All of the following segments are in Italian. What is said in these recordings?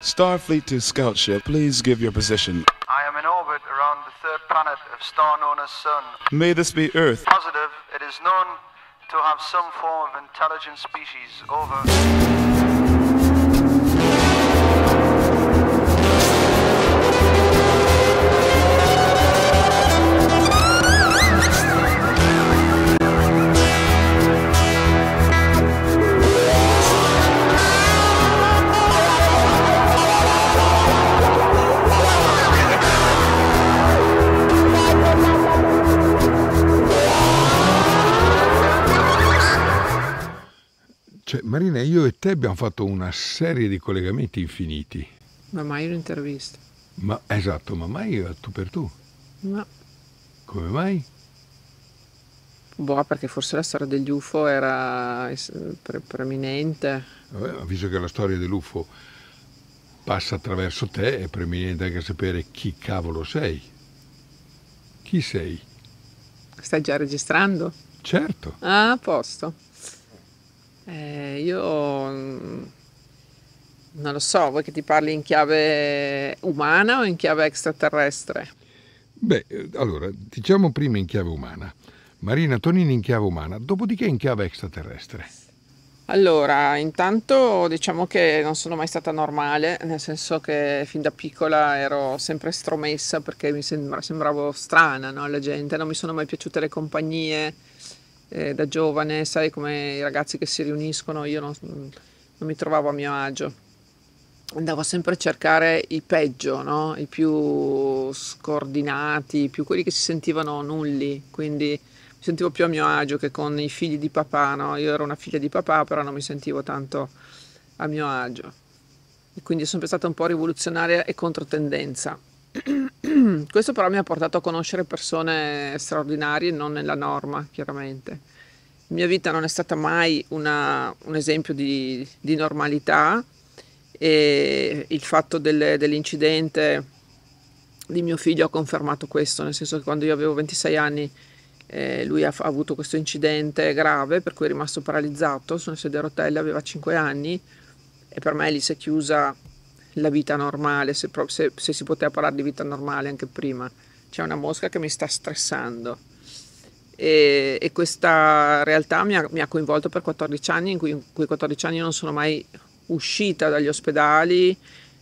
Starfleet to Scout Ship, please give your position. I am in orbit around the third planet of star known as Sun. May this be Earth. Positive, it is known to have some form of intelligent species. Over. Cioè, Marina, io e te abbiamo fatto una serie di collegamenti infiniti. Ma mai un'intervista? Ma esatto, ma mai tu per tu? No. Come mai? Boh, perché forse la storia degli UFO era pre- preeminente. Vabbè, visto che la storia dell'UFO passa attraverso te, è preeminente anche sapere chi cavolo sei. Chi sei? Stai già registrando? Certo. Ah, a posto. Eh, io mm, non lo so, vuoi che ti parli in chiave umana o in chiave extraterrestre? Beh, eh, allora, diciamo prima in chiave umana. Marina Tonini in chiave umana, dopodiché in chiave extraterrestre. Allora, intanto diciamo che non sono mai stata normale, nel senso che fin da piccola ero sempre estromessa perché mi sembra- sembravo strana, no, alla gente, non mi sono mai piaciute le compagnie eh, da giovane, sai come i ragazzi che si riuniscono, io non, non mi trovavo a mio agio. Andavo sempre a cercare i peggio, no? i più scordinati, più quelli che si sentivano nulli, quindi mi sentivo più a mio agio che con i figli di papà, no? Io ero una figlia di papà, però non mi sentivo tanto a mio agio. E quindi sono sempre stata un po' rivoluzionaria e controtendenza. Questo però mi ha portato a conoscere persone straordinarie, non nella norma, chiaramente. La mia vita non è stata mai una- un esempio di, di normalità e il fatto del- dell'incidente di mio figlio ha confermato questo, nel senso che quando io avevo 26 anni eh, lui ha, ha avuto questo incidente grave per cui è rimasto paralizzato su una sedia a rotelle, aveva 5 anni e per me lì si è chiusa la vita normale, se, se- se si poteva parlare di vita normale anche prima. C'è una mosca che mi sta stressando e, e questa realtà mi ha, mi ha coinvolto per 14 anni, in cui in quei 14 anni non sono mai uscita dagli ospedali,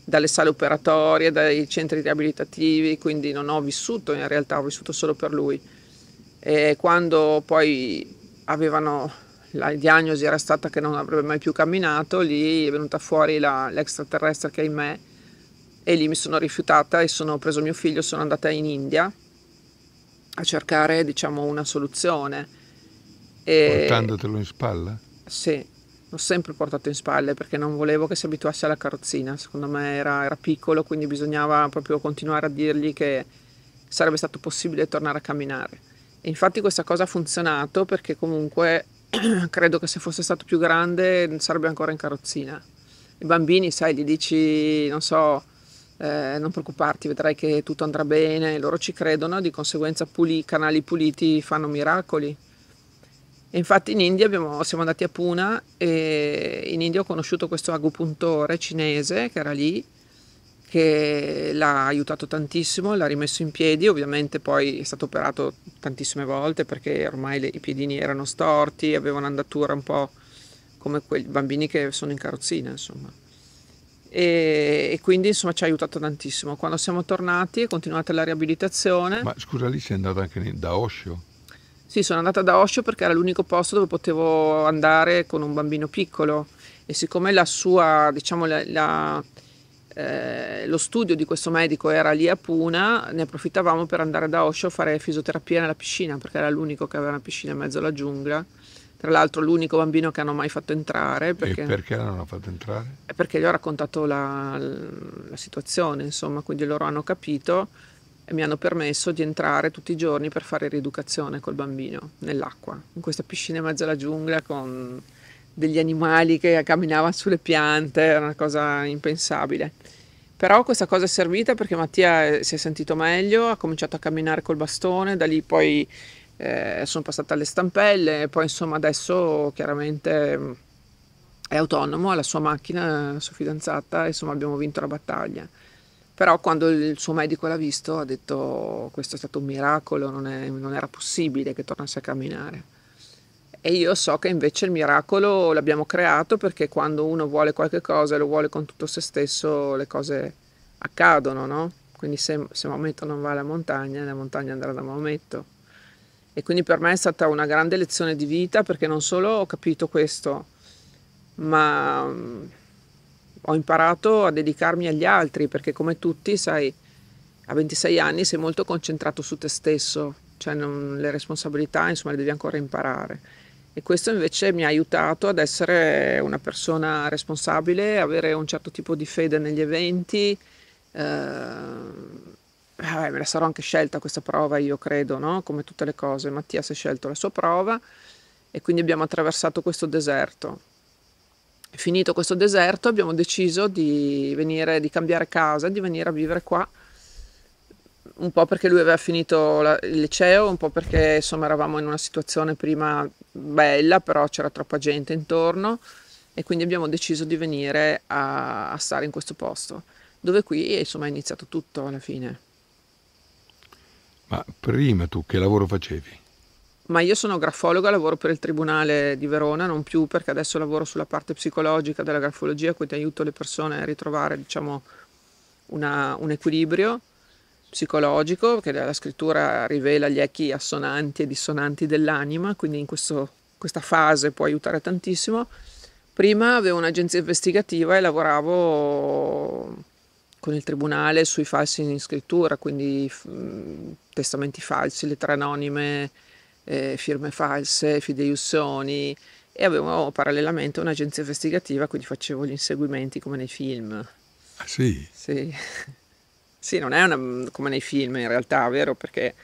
dalle sale operatorie, dai centri riabilitativi, quindi non ho vissuto in realtà, ho vissuto solo per lui. E quando poi avevano la diagnosi era stata che non avrebbe mai più camminato, lì è venuta fuori la- l'extraterrestre che è in me e lì mi sono rifiutata e sono ho preso mio figlio, sono andata in India a cercare diciamo una soluzione. E- Portandotelo in spalla? sì, l'ho sempre portato in spalle perché non volevo che si abituasse alla carrozzina, secondo me era, era piccolo, quindi bisognava proprio continuare a dirgli che sarebbe stato possibile tornare a camminare. E infatti questa cosa ha funzionato perché comunque credo che se fosse stato più grande sarebbe ancora in carrozzina. I bambini, sai, gli dici, non so, eh, non preoccuparti, vedrai che tutto andrà bene, loro ci credono, di conseguenza puli- canali puliti fanno miracoli. E infatti in India abbiamo- siamo andati a Pune e in India ho conosciuto questo agopuntore cinese che era lì, che l'ha aiutato tantissimo, l'ha rimesso in piedi, ovviamente poi è stato operato tantissime volte perché ormai le- i piedini erano storti, aveva un'andatura un po' come quei bambini che sono in carrozzina, insomma. E, e quindi insomma ci ha aiutato tantissimo. Quando siamo tornati è continuata la riabilitazione. Ma scusa, lì sei andato anche da Osho? Sì, sono andata da Osho perché era l'unico posto dove potevo andare con un bambino piccolo e siccome la sua, diciamo, la- la- eh, lo studio di questo medico era lì a Puna, ne approfittavamo per andare da Osho a fare fisioterapia nella piscina perché era l'unico che aveva una piscina in mezzo alla giungla. Tra l'altro l'unico bambino che hanno mai fatto entrare perché, E perché non l'hanno fatto entrare? perché gli ho raccontato la, la situazione, insomma, quindi loro hanno capito e mi hanno permesso di entrare tutti i giorni per fare rieducazione col bambino nell'acqua, in questa piscina in mezzo alla giungla con degli animali che camminavano sulle piante, era una cosa impensabile. Però questa cosa è servita perché Mattia eh, si è sentito meglio, ha cominciato a camminare col bastone, da lì poi eh, sono passata alle stampelle, poi insomma adesso chiaramente mh, è autonomo, ha la sua macchina, la sua fidanzata, insomma abbiamo vinto la battaglia. Però quando il suo medico l'ha visto ha detto questo è stato un miracolo, non, è, non era possibile che tornasse a camminare. E io so che invece il miracolo l'abbiamo creato perché quando uno vuole qualche cosa e lo vuole con tutto se stesso, le cose accadono, no? Quindi se, se Maometto non va alla montagna, la montagna andrà da Maometto. E quindi per me è stata una grande lezione di vita perché non solo ho capito questo, ma ho imparato a dedicarmi agli altri perché come tutti, sai, a 26 anni sei molto concentrato su te stesso, cioè non, le responsabilità insomma le devi ancora imparare. E questo invece mi ha aiutato ad essere una persona responsabile, avere un certo tipo di fede negli eventi. Eh, me la sarò anche scelta questa prova, io credo, no? come tutte le cose. Mattia si è scelto la sua prova e quindi abbiamo attraversato questo deserto finito questo deserto abbiamo deciso di venire, di cambiare casa, di venire a vivere qua un po' perché lui aveva finito la, il liceo, un po' perché insomma eravamo in una situazione prima bella, però c'era troppa gente intorno e quindi abbiamo deciso di venire a, a stare in questo posto, dove qui insomma è iniziato tutto alla fine. Ma prima tu che lavoro facevi? ma io sono grafologa, lavoro per il Tribunale di Verona, non più perché adesso lavoro sulla parte psicologica della grafologia, quindi aiuto le persone a ritrovare diciamo, una, un equilibrio psicologico, perché la scrittura rivela gli echi assonanti e dissonanti dell'anima, quindi in questo, questa fase può aiutare tantissimo. Prima avevo un'agenzia investigativa e lavoravo con il Tribunale sui falsi in scrittura, quindi mh, testamenti falsi, lettere anonime, eh, firme false, fideiussoni e avevo parallelamente un'agenzia investigativa, quindi facevo gli inseguimenti come nei film. Ah sì? Sì, sì non è una, come nei film in realtà, vero? Perché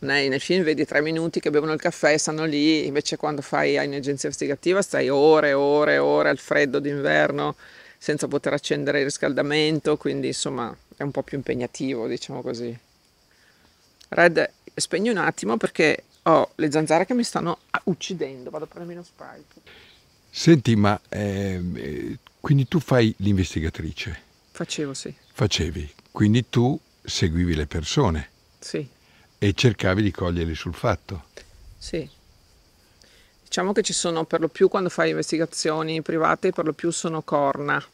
nel film vedi tre minuti che bevono il caffè e stanno lì, invece quando fai un'agenzia investigativa stai ore e ore e ore al freddo d'inverno senza poter accendere il riscaldamento, quindi insomma è un po' più impegnativo, diciamo così. Red, spegni un attimo perché ho le zanzare che mi stanno uccidendo, vado a prendermi uno spray. Senti, ma eh, quindi tu fai l'investigatrice? Facevo, sì. Facevi, quindi tu seguivi le persone? Sì. E cercavi di coglierli sul fatto? Sì. Diciamo che ci sono per lo più quando fai investigazioni private, per lo più sono corna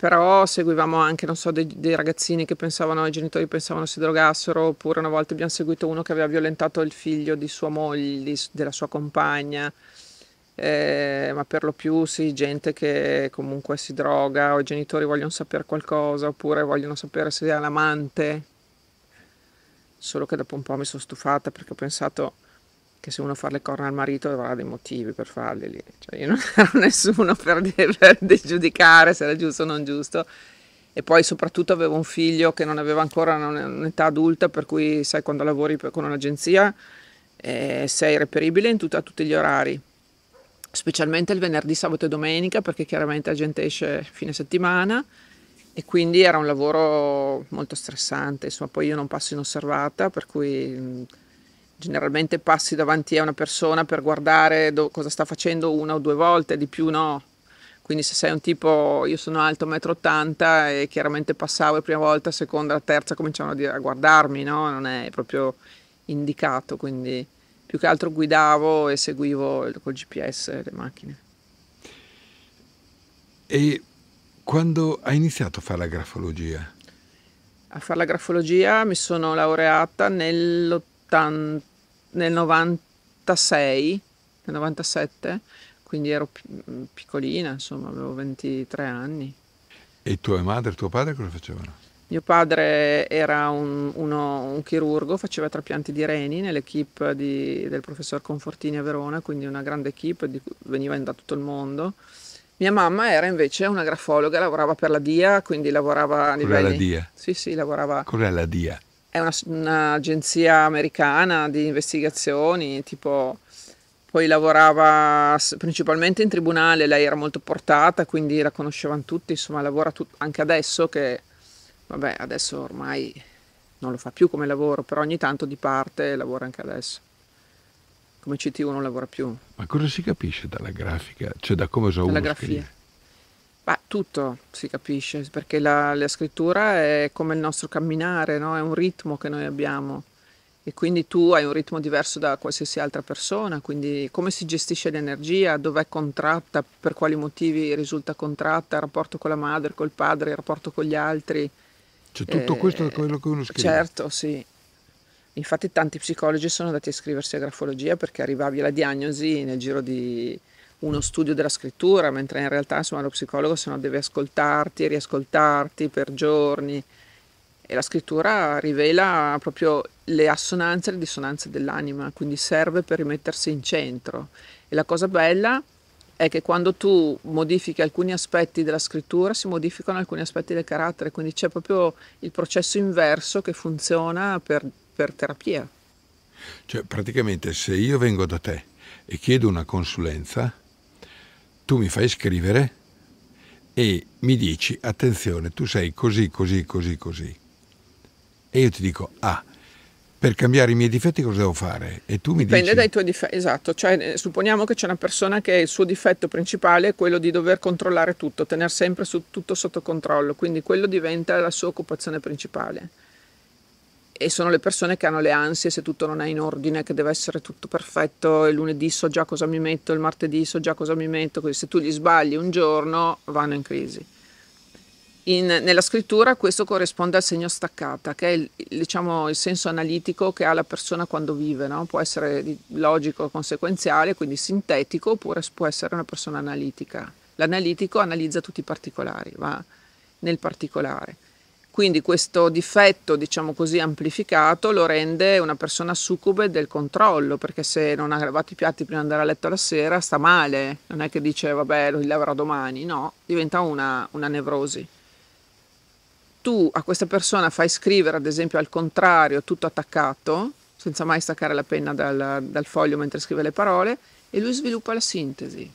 però seguivamo anche, non so, dei, dei, ragazzini che pensavano, i genitori pensavano si drogassero, oppure una volta abbiamo seguito uno che aveva violentato il figlio di sua moglie, della sua compagna, eh, ma per lo più sì, gente che comunque si droga o i genitori vogliono sapere qualcosa, oppure vogliono sapere se è l'amante, solo che dopo un po' mi sono stufata perché ho pensato che se uno fa le corna al marito avrà dei motivi per farli. Cioè, io non ero nessuno per, per giudicare se era giusto o non giusto. E poi soprattutto avevo un figlio che non aveva ancora un'età adulta, per cui sai quando lavori con un'agenzia eh, sei reperibile in tut- a tutti gli orari, specialmente il venerdì, sabato e domenica, perché chiaramente la gente esce fine settimana e quindi era un lavoro molto stressante. Insomma, poi io non passo inosservata, per cui generalmente passi davanti a una persona per guardare do- cosa sta facendo una o due volte, di più no. Quindi se sei un tipo, io sono alto 1,80 m e chiaramente passavo la prima volta, la seconda, la terza cominciavano a, dire, a guardarmi, no? Non è proprio indicato, quindi più che altro guidavo e seguivo col GPS le macchine. E quando hai iniziato a fare la grafologia? A fare la grafologia mi sono laureata nell'80 nel 96, nel 97, quindi ero piccolina, insomma, avevo 23 anni. E tua madre e tuo padre cosa facevano? Mio padre era un, uno, un chirurgo, faceva trapianti di reni nell'equipe del professor Confortini a Verona, quindi una grande equipe, di, veniva da tutto il mondo. Mia mamma era invece una grafologa, lavorava per la DIA, quindi lavorava a livelli... Cos'è la DIA? Sì, sì, lavorava... Cos'è la DIA? è una, un'agenzia americana di investigazioni, tipo poi lavorava principalmente in tribunale, lei era molto portata, quindi la conoscevano tutti, insomma lavora tut- anche adesso che, vabbè, adesso ormai non lo fa più come lavoro, però ogni tanto di parte lavora anche adesso. come CTU non lavora più. Ma cosa si capisce dalla grafica? Cioè da come Dalla uno grafia. Ma tutto si capisce, perché la, la scrittura è come il nostro camminare, no? È un ritmo che noi abbiamo. E quindi tu hai un ritmo diverso da qualsiasi altra persona, quindi come si gestisce l'energia, dov'è contratta, per quali motivi risulta contratta, il rapporto con la madre, col padre, il rapporto con gli altri. Cioè tutto Eh, questo è quello che uno scrive? Certo, sì. Infatti tanti psicologi sono andati a iscriversi a grafologia perché arrivavi alla diagnosi nel giro di uno studio della scrittura, mentre in realtà insomma, lo psicologo se no deve ascoltarti e riascoltarti per giorni. E la scrittura rivela proprio le assonanze e le dissonanze dell'anima, quindi serve per rimettersi in centro. E la cosa bella è che quando tu modifichi alcuni aspetti della scrittura si modificano alcuni aspetti del carattere, quindi c'è proprio il processo inverso che funziona per, per terapia. Cioè praticamente se io vengo da te e chiedo una consulenza, tu mi fai scrivere e mi dici attenzione, tu sei così, così, così, così. E io ti dico, ah, per cambiare i miei difetti cosa devo fare? E tu mi Dipende dici... dai tuoi difetti, esatto, cioè eh, supponiamo che c'è una persona che il suo difetto principale è quello di dover controllare tutto, tenere sempre su- tutto sotto controllo, quindi quello diventa la sua occupazione principale. E sono le persone che hanno le ansie se tutto non è in ordine, che deve essere tutto perfetto, il lunedì so già cosa mi metto, il martedì so già cosa mi metto, così se tu gli sbagli un giorno vanno in crisi. In- nella scrittura questo corrisponde al segno staccata, che è il, diciamo, il senso analitico che ha la persona quando vive, no? può essere logico, conseguenziale, quindi sintetico, oppure può essere una persona analitica. L'analitico analizza tutti i particolari, va nel particolare. Quindi questo difetto, diciamo così, amplificato lo rende una persona succube del controllo, perché se non ha lavato i piatti prima di andare a letto la sera sta male, non è che dice vabbè li laverò domani, no, diventa una, una nevrosi tu a questa persona fai scrivere, ad esempio, al contrario, tutto attaccato, senza mai staccare la penna dal, dal foglio mentre scrive le parole, e lui sviluppa la sintesi.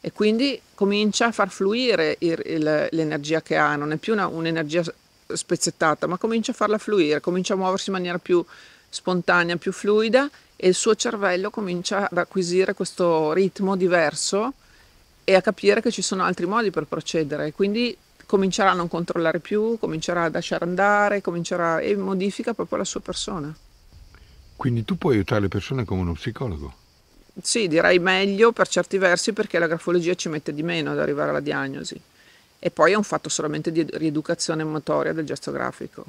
E quindi comincia a far fluire il- il- l'energia che ha, non è più una- un'energia spezzettata, ma comincia a farla fluire, comincia a muoversi in maniera più spontanea, più fluida e il suo cervello comincia ad acquisire questo ritmo diverso e a capire che ci sono altri modi per procedere. Quindi comincerà a non controllare più, comincerà a lasciare andare, comincerà e modifica proprio la sua persona. Quindi tu puoi aiutare le persone come uno psicologo. Sì, direi meglio per certi versi perché la grafologia ci mette di meno ad arrivare alla diagnosi. E poi è un fatto solamente di rieducazione motoria del gesto grafico.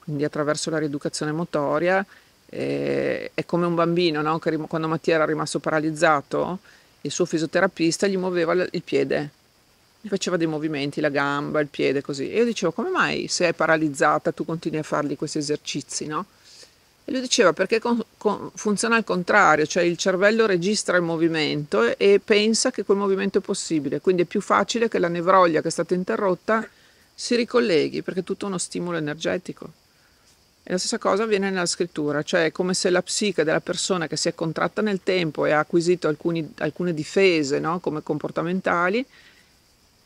Quindi attraverso la rieducazione motoria eh, è come un bambino, no? che quando Mattia era rimasto paralizzato, il suo fisioterapista gli muoveva il piede, gli faceva dei movimenti, la gamba, il piede, così. E io dicevo, come mai se è paralizzata tu continui a fargli questi esercizi, no? E lui diceva perché con- con- funziona al contrario, cioè il cervello registra il movimento e, e pensa che quel movimento è possibile, quindi è più facile che la nevroglia che è stata interrotta si ricolleghi perché è tutto uno stimolo energetico. E la stessa cosa avviene nella scrittura, cioè è come se la psiche della persona che si è contratta nel tempo e ha acquisito alcuni- alcune difese no, come comportamentali,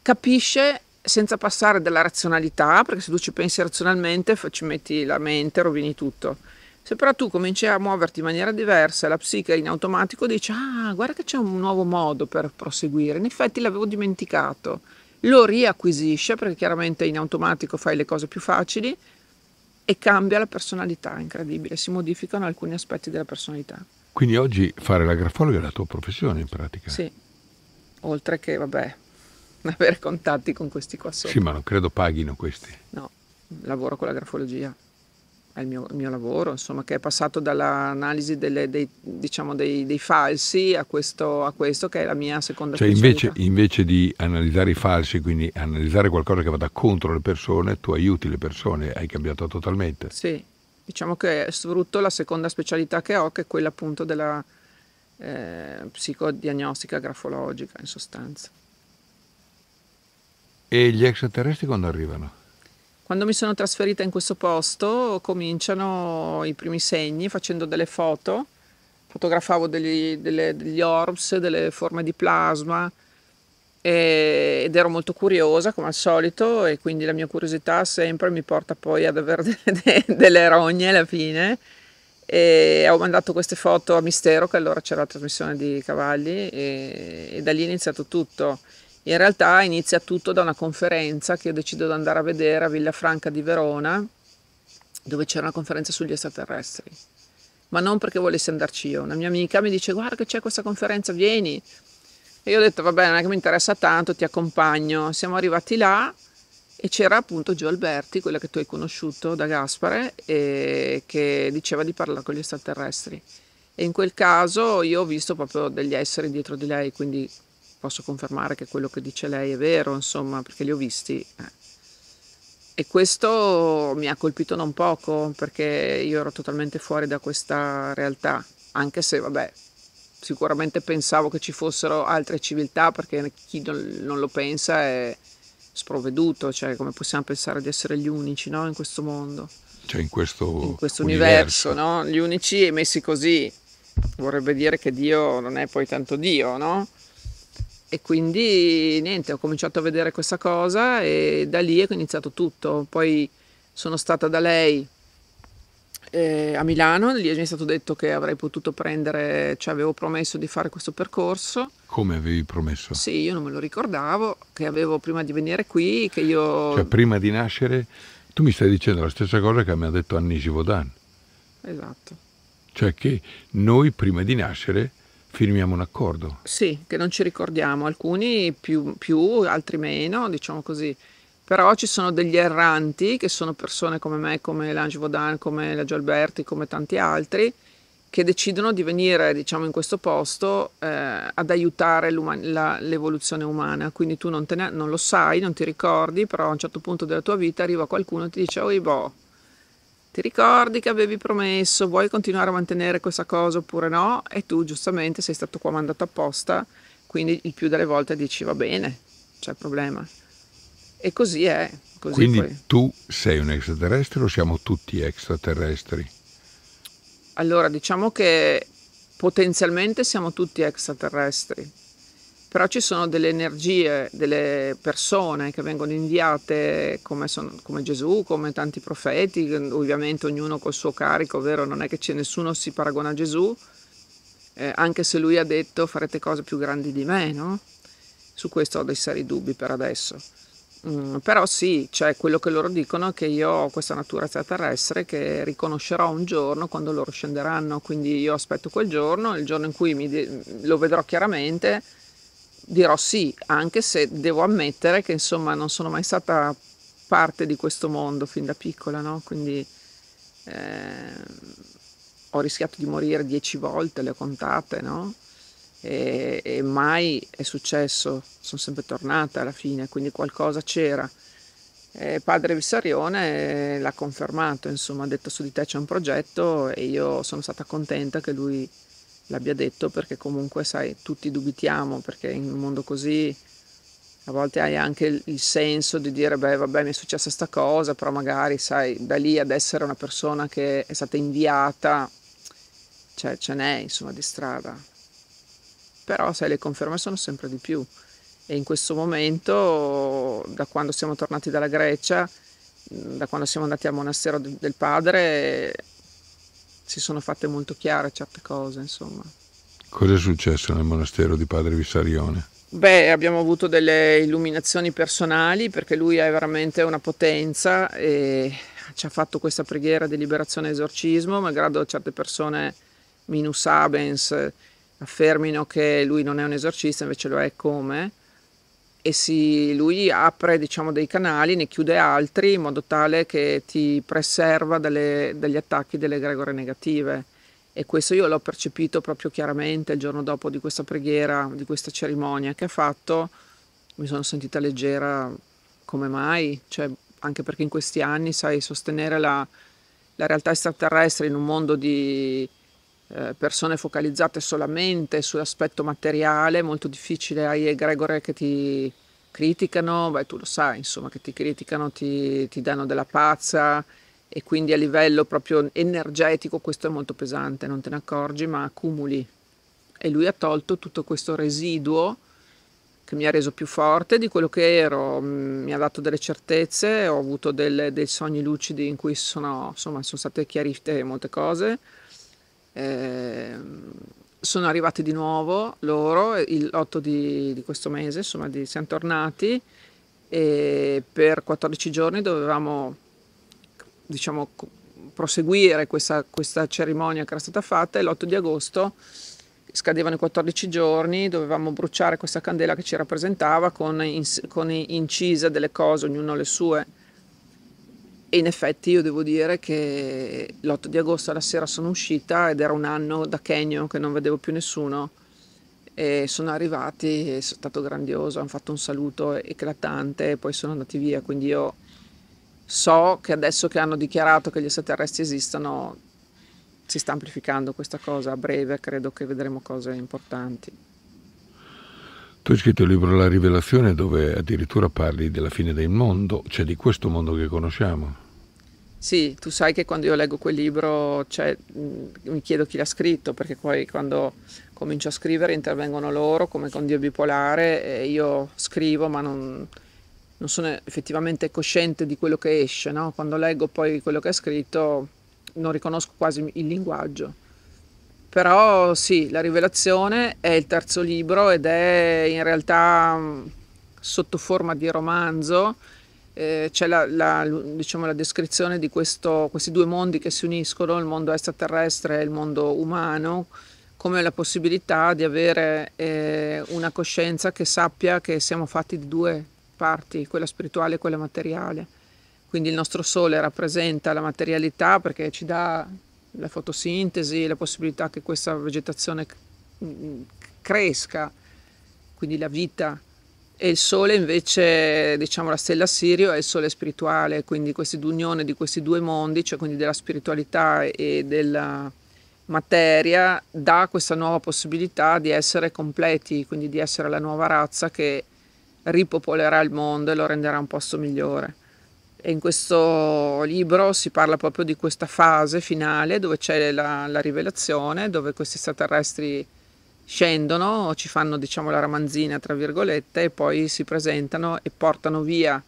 capisce senza passare dalla razionalità, perché se tu ci pensi razionalmente ci metti la mente, rovini tutto. Se però tu cominci a muoverti in maniera diversa, la psiche in automatico dice: Ah, guarda che c'è un nuovo modo per proseguire. In effetti l'avevo dimenticato. Lo riacquisisce perché chiaramente in automatico fai le cose più facili e cambia la personalità, incredibile. Si modificano alcuni aspetti della personalità. Quindi oggi fare la grafologa è la tua professione in pratica. Sì, oltre che, vabbè, avere contatti con questi qua sotto. Sì, ma non credo paghino questi. No, lavoro con la grafologia, è il mio, il mio lavoro, insomma, che è passato dall'analisi delle- dei, diciamo, dei, dei falsi a questo, a questo, che è la mia seconda Cioè invece, invece di analizzare i falsi, quindi analizzare qualcosa che vada contro le persone, tu aiuti le persone, hai cambiato totalmente. Sì, diciamo che sfrutto la seconda specialità che ho, che è quella appunto della eh, psicodiagnostica grafologica, in sostanza. E gli extraterrestri quando arrivano? Quando mi sono trasferita in questo posto cominciano i primi segni facendo delle foto, fotografavo degli, delle- degli orbs, delle forme di plasma e- ed ero molto curiosa come al solito e quindi la mia curiosità sempre mi porta poi ad avere delle, delle rogne alla fine e ho mandato queste foto a Mistero, che allora c'era la trasmissione di cavalli, e, e da lì è iniziato tutto. In realtà inizia tutto da una conferenza che io decido di andare a vedere a Villafranca di Verona, dove c'era una conferenza sugli extraterrestri. Ma non perché volessi andarci io. Una mia amica mi dice: Guarda che c'è questa conferenza, vieni. E io ho detto: Vabbè, non è che mi interessa tanto, ti accompagno. Siamo arrivati là e c'era appunto Gio Alberti, quella che tu hai conosciuto da Gaspare, che diceva di parlare con gli extraterrestri. E in quel caso io ho visto proprio degli esseri dietro di lei, quindi posso confermare che quello che dice lei è vero, insomma, perché li ho visti. Eh. E questo mi ha colpito non poco, perché io ero totalmente fuori da questa realtà, anche se, vabbè, sicuramente pensavo che ci fossero altre civiltà, perché chi non, lo pensa è sprovveduto, cioè come possiamo pensare di essere gli unici no? in questo mondo. Cioè in questo, in questo universo, universo no? gli unici messi così, vorrebbe dire che Dio non è poi tanto Dio, no? E quindi niente, ho cominciato a vedere questa cosa e da lì è iniziato tutto. Poi sono stata da lei eh, a Milano, lì mi è stato detto che avrei potuto prendere, cioè avevo promesso di fare questo percorso. Come avevi promesso? Sì, io non me lo ricordavo, che avevo prima di venire qui, che io... Cioè prima di nascere, tu mi stai dicendo la stessa cosa che mi ha detto Annisi Vodan. Esatto. Cioè che noi prima di nascere firmiamo un accordo. Sì, che non ci ricordiamo, alcuni più, più altri meno, diciamo così però ci sono degli erranti che sono persone come me, come l'Ange Vodan, come la Gio Alberti, come tanti altri, che decidono di venire diciamo, in questo posto eh, ad aiutare la, l'evoluzione umana. Quindi tu non, ne, non, lo sai, non ti ricordi, però a un certo punto della tua vita arriva qualcuno e ti dice, oi boh, ti ricordi che avevi promesso, vuoi continuare a mantenere questa cosa oppure no? E tu giustamente sei stato qua mandato apposta, quindi il più delle volte dici va bene, c'è problema. E così è. Così Quindi poi. tu sei un extraterrestre o siamo tutti extraterrestri? Allora, diciamo che potenzialmente siamo tutti extraterrestri, però ci sono delle energie, delle persone che vengono inviate come, sono, come Gesù, come tanti profeti, ovviamente ognuno col suo carico, vero? Non è che c'è nessuno si paragona a Gesù, eh, anche se lui ha detto farete cose più grandi di me, no? Su questo ho dei seri dubbi per adesso. Mm, però sì, cioè quello che loro dicono che io ho questa natura extraterrestre che riconoscerò un giorno quando loro scenderanno, quindi io aspetto quel giorno, il giorno in cui mi, lo vedrò chiaramente, dirò sì, anche se devo ammettere che insomma non sono mai stata parte di questo mondo fin da piccola, no? Quindi eh, ho rischiato di morire dieci volte, le ho contate, no? e, e mai è successo, sono sempre tornata alla fine, quindi qualcosa c'era. E padre Vissarione l'ha confermato, insomma, ha detto su di te c'è un progetto e io sono stata contenta che lui l'abbia detto perché comunque, sai, tutti dubitiamo perché in un mondo così a volte hai anche il senso di dire, beh, vabbè, mi è successa questa cosa, però magari, sai, da lì ad essere una persona che è stata inviata, cioè ce n'è, insomma, di strada. Però sai, le conferme sono sempre di più. E in questo momento, da quando siamo tornati dalla Grecia, da quando siamo andati al monastero del padre, si sono fatte molto chiare certe cose, insomma. Cosa è successo nel monastero di padre Vissarione? Beh, abbiamo avuto delle illuminazioni personali perché lui è veramente una potenza e ci ha fatto questa preghiera di liberazione e esorcismo, malgrado certe persone minus abens affermino che lui non è un esorcista, invece lo è come, e si, lui apre diciamo, dei canali, ne chiude altri in modo tale che ti preserva dalle, dagli attacchi delle gregore negative. E questo io l'ho percepito proprio chiaramente il giorno dopo di questa preghiera, di questa cerimonia che ha fatto. Mi sono sentita leggera come mai, cioè, anche perché in questi anni, sai, sostenere la, la realtà extraterrestre in un mondo di, persone focalizzate solamente sull'aspetto materiale, molto difficile, hai egregore che ti criticano, beh tu lo sai, insomma, che ti criticano, ti, ti danno della pazza e quindi a livello proprio energetico questo è molto pesante, non te ne accorgi, ma accumuli. E lui ha tolto tutto questo residuo che mi ha reso più forte di quello che ero, mm, mi ha dato delle certezze, ho avuto delle, dei sogni lucidi in cui sono, insomma, sono state chiarite molte cose Eh, sono arrivati di nuovo loro l'8 di, di, questo mese, insomma, di, siamo tornati e per 14 giorni dovevamo diciamo, proseguire questa, questa cerimonia che era stata fatta e l'8 di agosto scadevano i 14 giorni, dovevamo bruciare questa candela che ci rappresentava con, con incise delle cose, ognuno le sue. E in effetti io devo dire che l'8 di agosto alla sera sono uscita ed era un anno da Kenyo che non vedevo più nessuno e sono arrivati è stato grandioso, hanno fatto un saluto eclatante e poi sono andati via, quindi io so che adesso che hanno dichiarato che gli extraterrestri esistono si sta amplificando questa cosa, a breve credo che vedremo cose importanti. Tu hai scritto il libro La rivelazione dove addirittura parli della fine del mondo, cioè di questo mondo che conosciamo. Sì, tu sai che quando io leggo quel libro cioè, mi chiedo chi l'ha scritto, perché poi quando comincio a scrivere intervengono loro come con Dio bipolare e io scrivo ma non, non sono effettivamente cosciente di quello che esce, no? quando leggo poi quello che è scritto non riconosco quasi il linguaggio. Però sì, la rivelazione è il terzo libro ed è in realtà mm, sotto forma di romanzo. Eh, c'è la, la, diciamo, la, descrizione di questo, questi due mondi che si uniscono, il mondo extraterrestre e il mondo umano, come la possibilità di avere eh, una coscienza che sappia che siamo fatti di due parti, quella spirituale e quella materiale quindi il nostro sole rappresenta la materialità perché ci dà la fotosintesi, la possibilità che questa vegetazione mm, cresca, quindi la vita. E il sole invece, diciamo la stella Sirio, è il sole spirituale, quindi questa unione di questi due mondi, cioè quindi della spiritualità e della materia, dà questa nuova possibilità di essere completi, quindi di essere la nuova razza che ripopolerà il mondo e lo renderà un posto migliore. E in questo libro si parla proprio di questa fase finale dove c'è la, la rivelazione, dove questi extraterrestri scendono, ci fanno diciamo la ramanzina tra virgolette e poi si presentano e portano via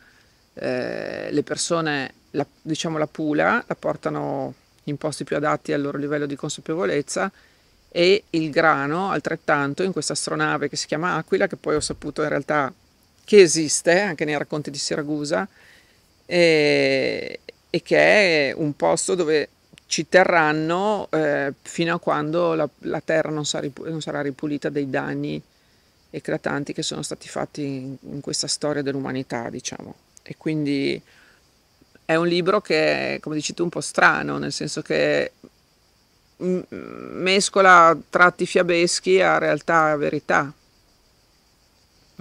eh, le persone, la, diciamo la pula, la portano in posti più adatti al loro livello di consapevolezza e il grano altrettanto in questa astronave che si chiama Aquila, che poi ho saputo in realtà che esiste anche nei racconti di Siragusa e, e che è un posto dove ci terranno eh, fino a quando la, la terra non sarà, non sarà, ripulita dei danni eclatanti che sono stati fatti in, in, questa storia dell'umanità, diciamo. E quindi è un libro che come dici tu, un po' strano, nel senso che mescola tratti fiabeschi a realtà, a verità.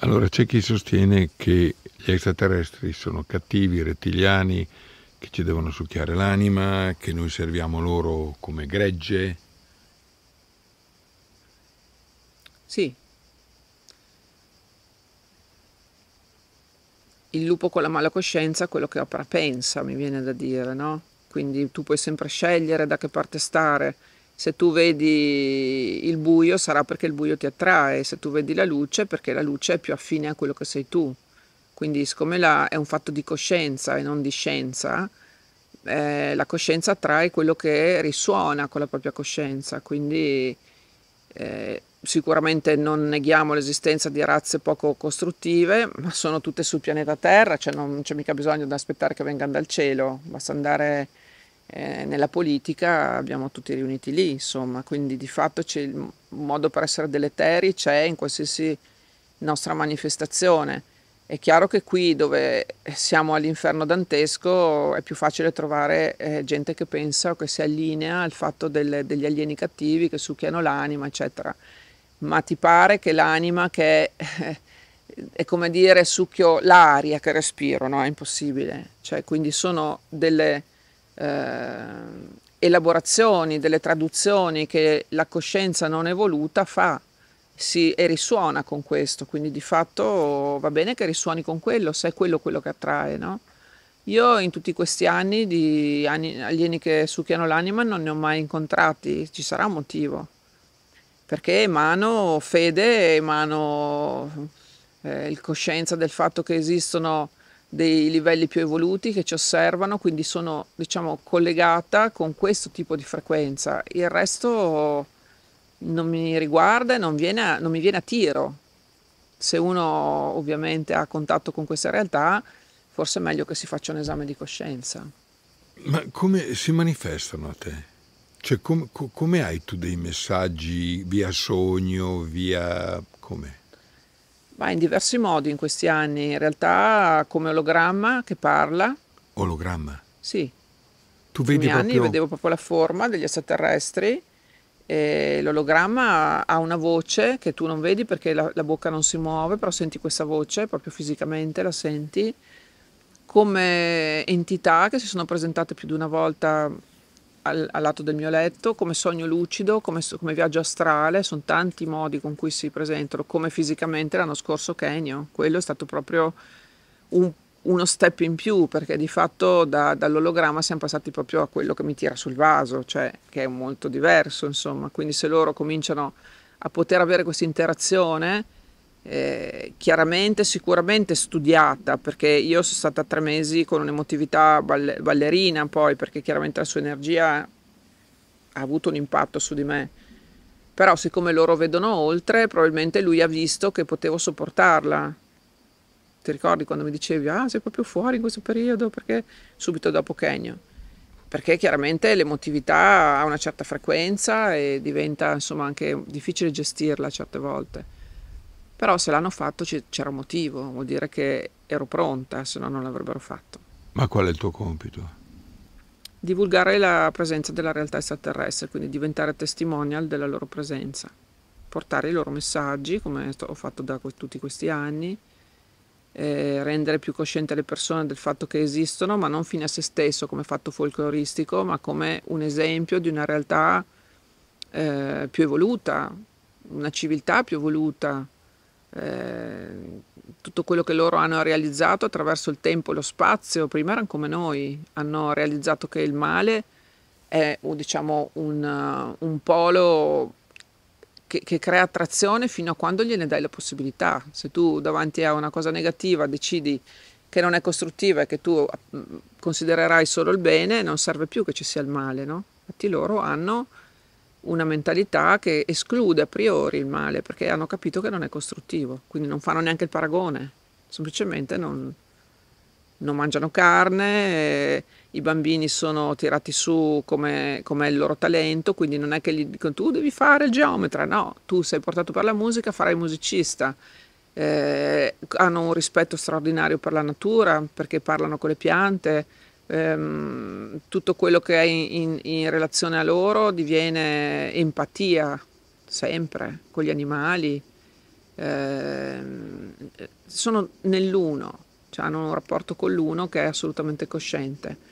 Allora c'è chi sostiene che gli extraterrestri sono cattivi, rettiliani, che ci devono succhiare l'anima, che noi serviamo loro come gregge. Sì. Il lupo con la mala coscienza, quello che opera pensa, mi viene da dire, no? Quindi tu puoi sempre scegliere da che parte stare se tu vedi il buio sarà perché il buio ti attrae, se tu vedi la luce perché la luce è più affine a quello che sei tu. Quindi siccome la, è un fatto di coscienza e non di scienza, eh, la coscienza attrae quello che risuona con la propria coscienza. Quindi eh, sicuramente non neghiamo l'esistenza di razze poco costruttive, ma sono tutte sul pianeta Terra, cioè non c'è mica bisogno di aspettare che vengano dal cielo, basta andare eh, nella politica abbiamo tutti riuniti lì, insomma, quindi di fatto c'è il modo per essere deleteri c'è in qualsiasi nostra manifestazione. È chiaro che qui dove siamo all'inferno dantesco è più facile trovare eh, gente che pensa o che si allinea al fatto delle, degli alieni cattivi che succhiano l'anima, eccetera. Ma ti pare che l'anima che è, è come dire succhio l'aria che respiro, no? È impossibile. Cioè, quindi sono delle eh, elaborazioni, delle traduzioni che la coscienza non evoluta fa si, e risuona con questo, quindi di fatto va bene che risuoni con quello, se è quello quello che attrae, no? Io in tutti questi anni di alieni che succhiano l'anima non ne ho mai incontrati, ci sarà un motivo, perché emano fede, emano eh, il coscienza del fatto che esistono dei livelli più evoluti che ci osservano, quindi sono diciamo collegata con questo tipo di frequenza. Il resto non mi riguarda e non, viene non mi viene a tiro. Se uno ovviamente ha contatto con questa realtà, forse è meglio che si faccia un esame di coscienza. Ma come si manifestano a te? Cioè, com, come hai tu dei messaggi via sogno, via... come? Ma in diversi modi in questi anni, in realtà come ologramma che parla. Ologramma? Sì. Tu vedi proprio... anni vedevo proprio la forma degli extraterrestri l'ologramma ha una voce che tu non vedi perché la, la bocca non si muove, però senti questa voce, proprio fisicamente la senti, come entità che si sono presentate più di una volta al, al, lato del mio letto, come sogno lucido, come, come, viaggio astrale, sono tanti modi con cui si presentano, come fisicamente l'anno scorso Kenio, quello è stato proprio un, uno step in più, perché di fatto da, dall'ologramma siamo passati proprio a quello che mi tira sul vaso, cioè che è molto diverso, insomma, quindi se loro cominciano a poter avere questa interazione, eh, chiaramente, sicuramente studiata, perché io sono stata tre mesi con un'emotività balle, ballerina, poi perché chiaramente la sua energia ha avuto un impatto su di me. Però siccome loro vedono oltre, probabilmente lui ha visto che potevo sopportarla. Ti ricordi quando mi dicevi, ah, sei proprio fuori in questo periodo? Perché subito dopo Kenyo? Perché chiaramente l'emotività ha una certa frequenza e diventa insomma anche difficile gestirla certe volte. Però se l'hanno fatto c'era un motivo, vuol dire che ero pronta, se no non l'avrebbero fatto. Ma qual è il tuo compito? Divulgare la presenza della realtà extraterrestre, quindi diventare testimonial della loro presenza, portare i loro messaggi, come ho fatto da tutti questi anni, eh, rendere più cosciente le persone del fatto che esistono, ma non fine a se stesso come fatto folcloristico, ma come un esempio di una realtà eh, più evoluta, una civiltà più evoluta, eh, tutto quello che loro hanno realizzato attraverso il tempo e lo spazio, prima erano come noi, hanno realizzato che il male è diciamo, un, un polo che, che, crea attrazione fino a quando gliene dai la possibilità. Se tu davanti a una cosa negativa decidi che non è costruttiva e che tu mm, considererai solo il bene, non serve più che ci sia il male, no? Infatti loro hanno una mentalità che esclude a priori il male perché hanno capito che non è costruttivo, quindi non fanno neanche il paragone, semplicemente non, non mangiano carne, i bambini sono tirati su come, come, il loro talento, quindi non è che gli dicono tu devi fare il geometra, no, tu sei portato per la musica, farai musicista. Eh, hanno un rispetto straordinario per la natura perché parlano con le piante, ehm, tutto quello che è in, in, relazione a loro diviene empatia sempre con gli animali, ehm, sono nell'uno, cioè hanno un rapporto con l'uno che è assolutamente cosciente.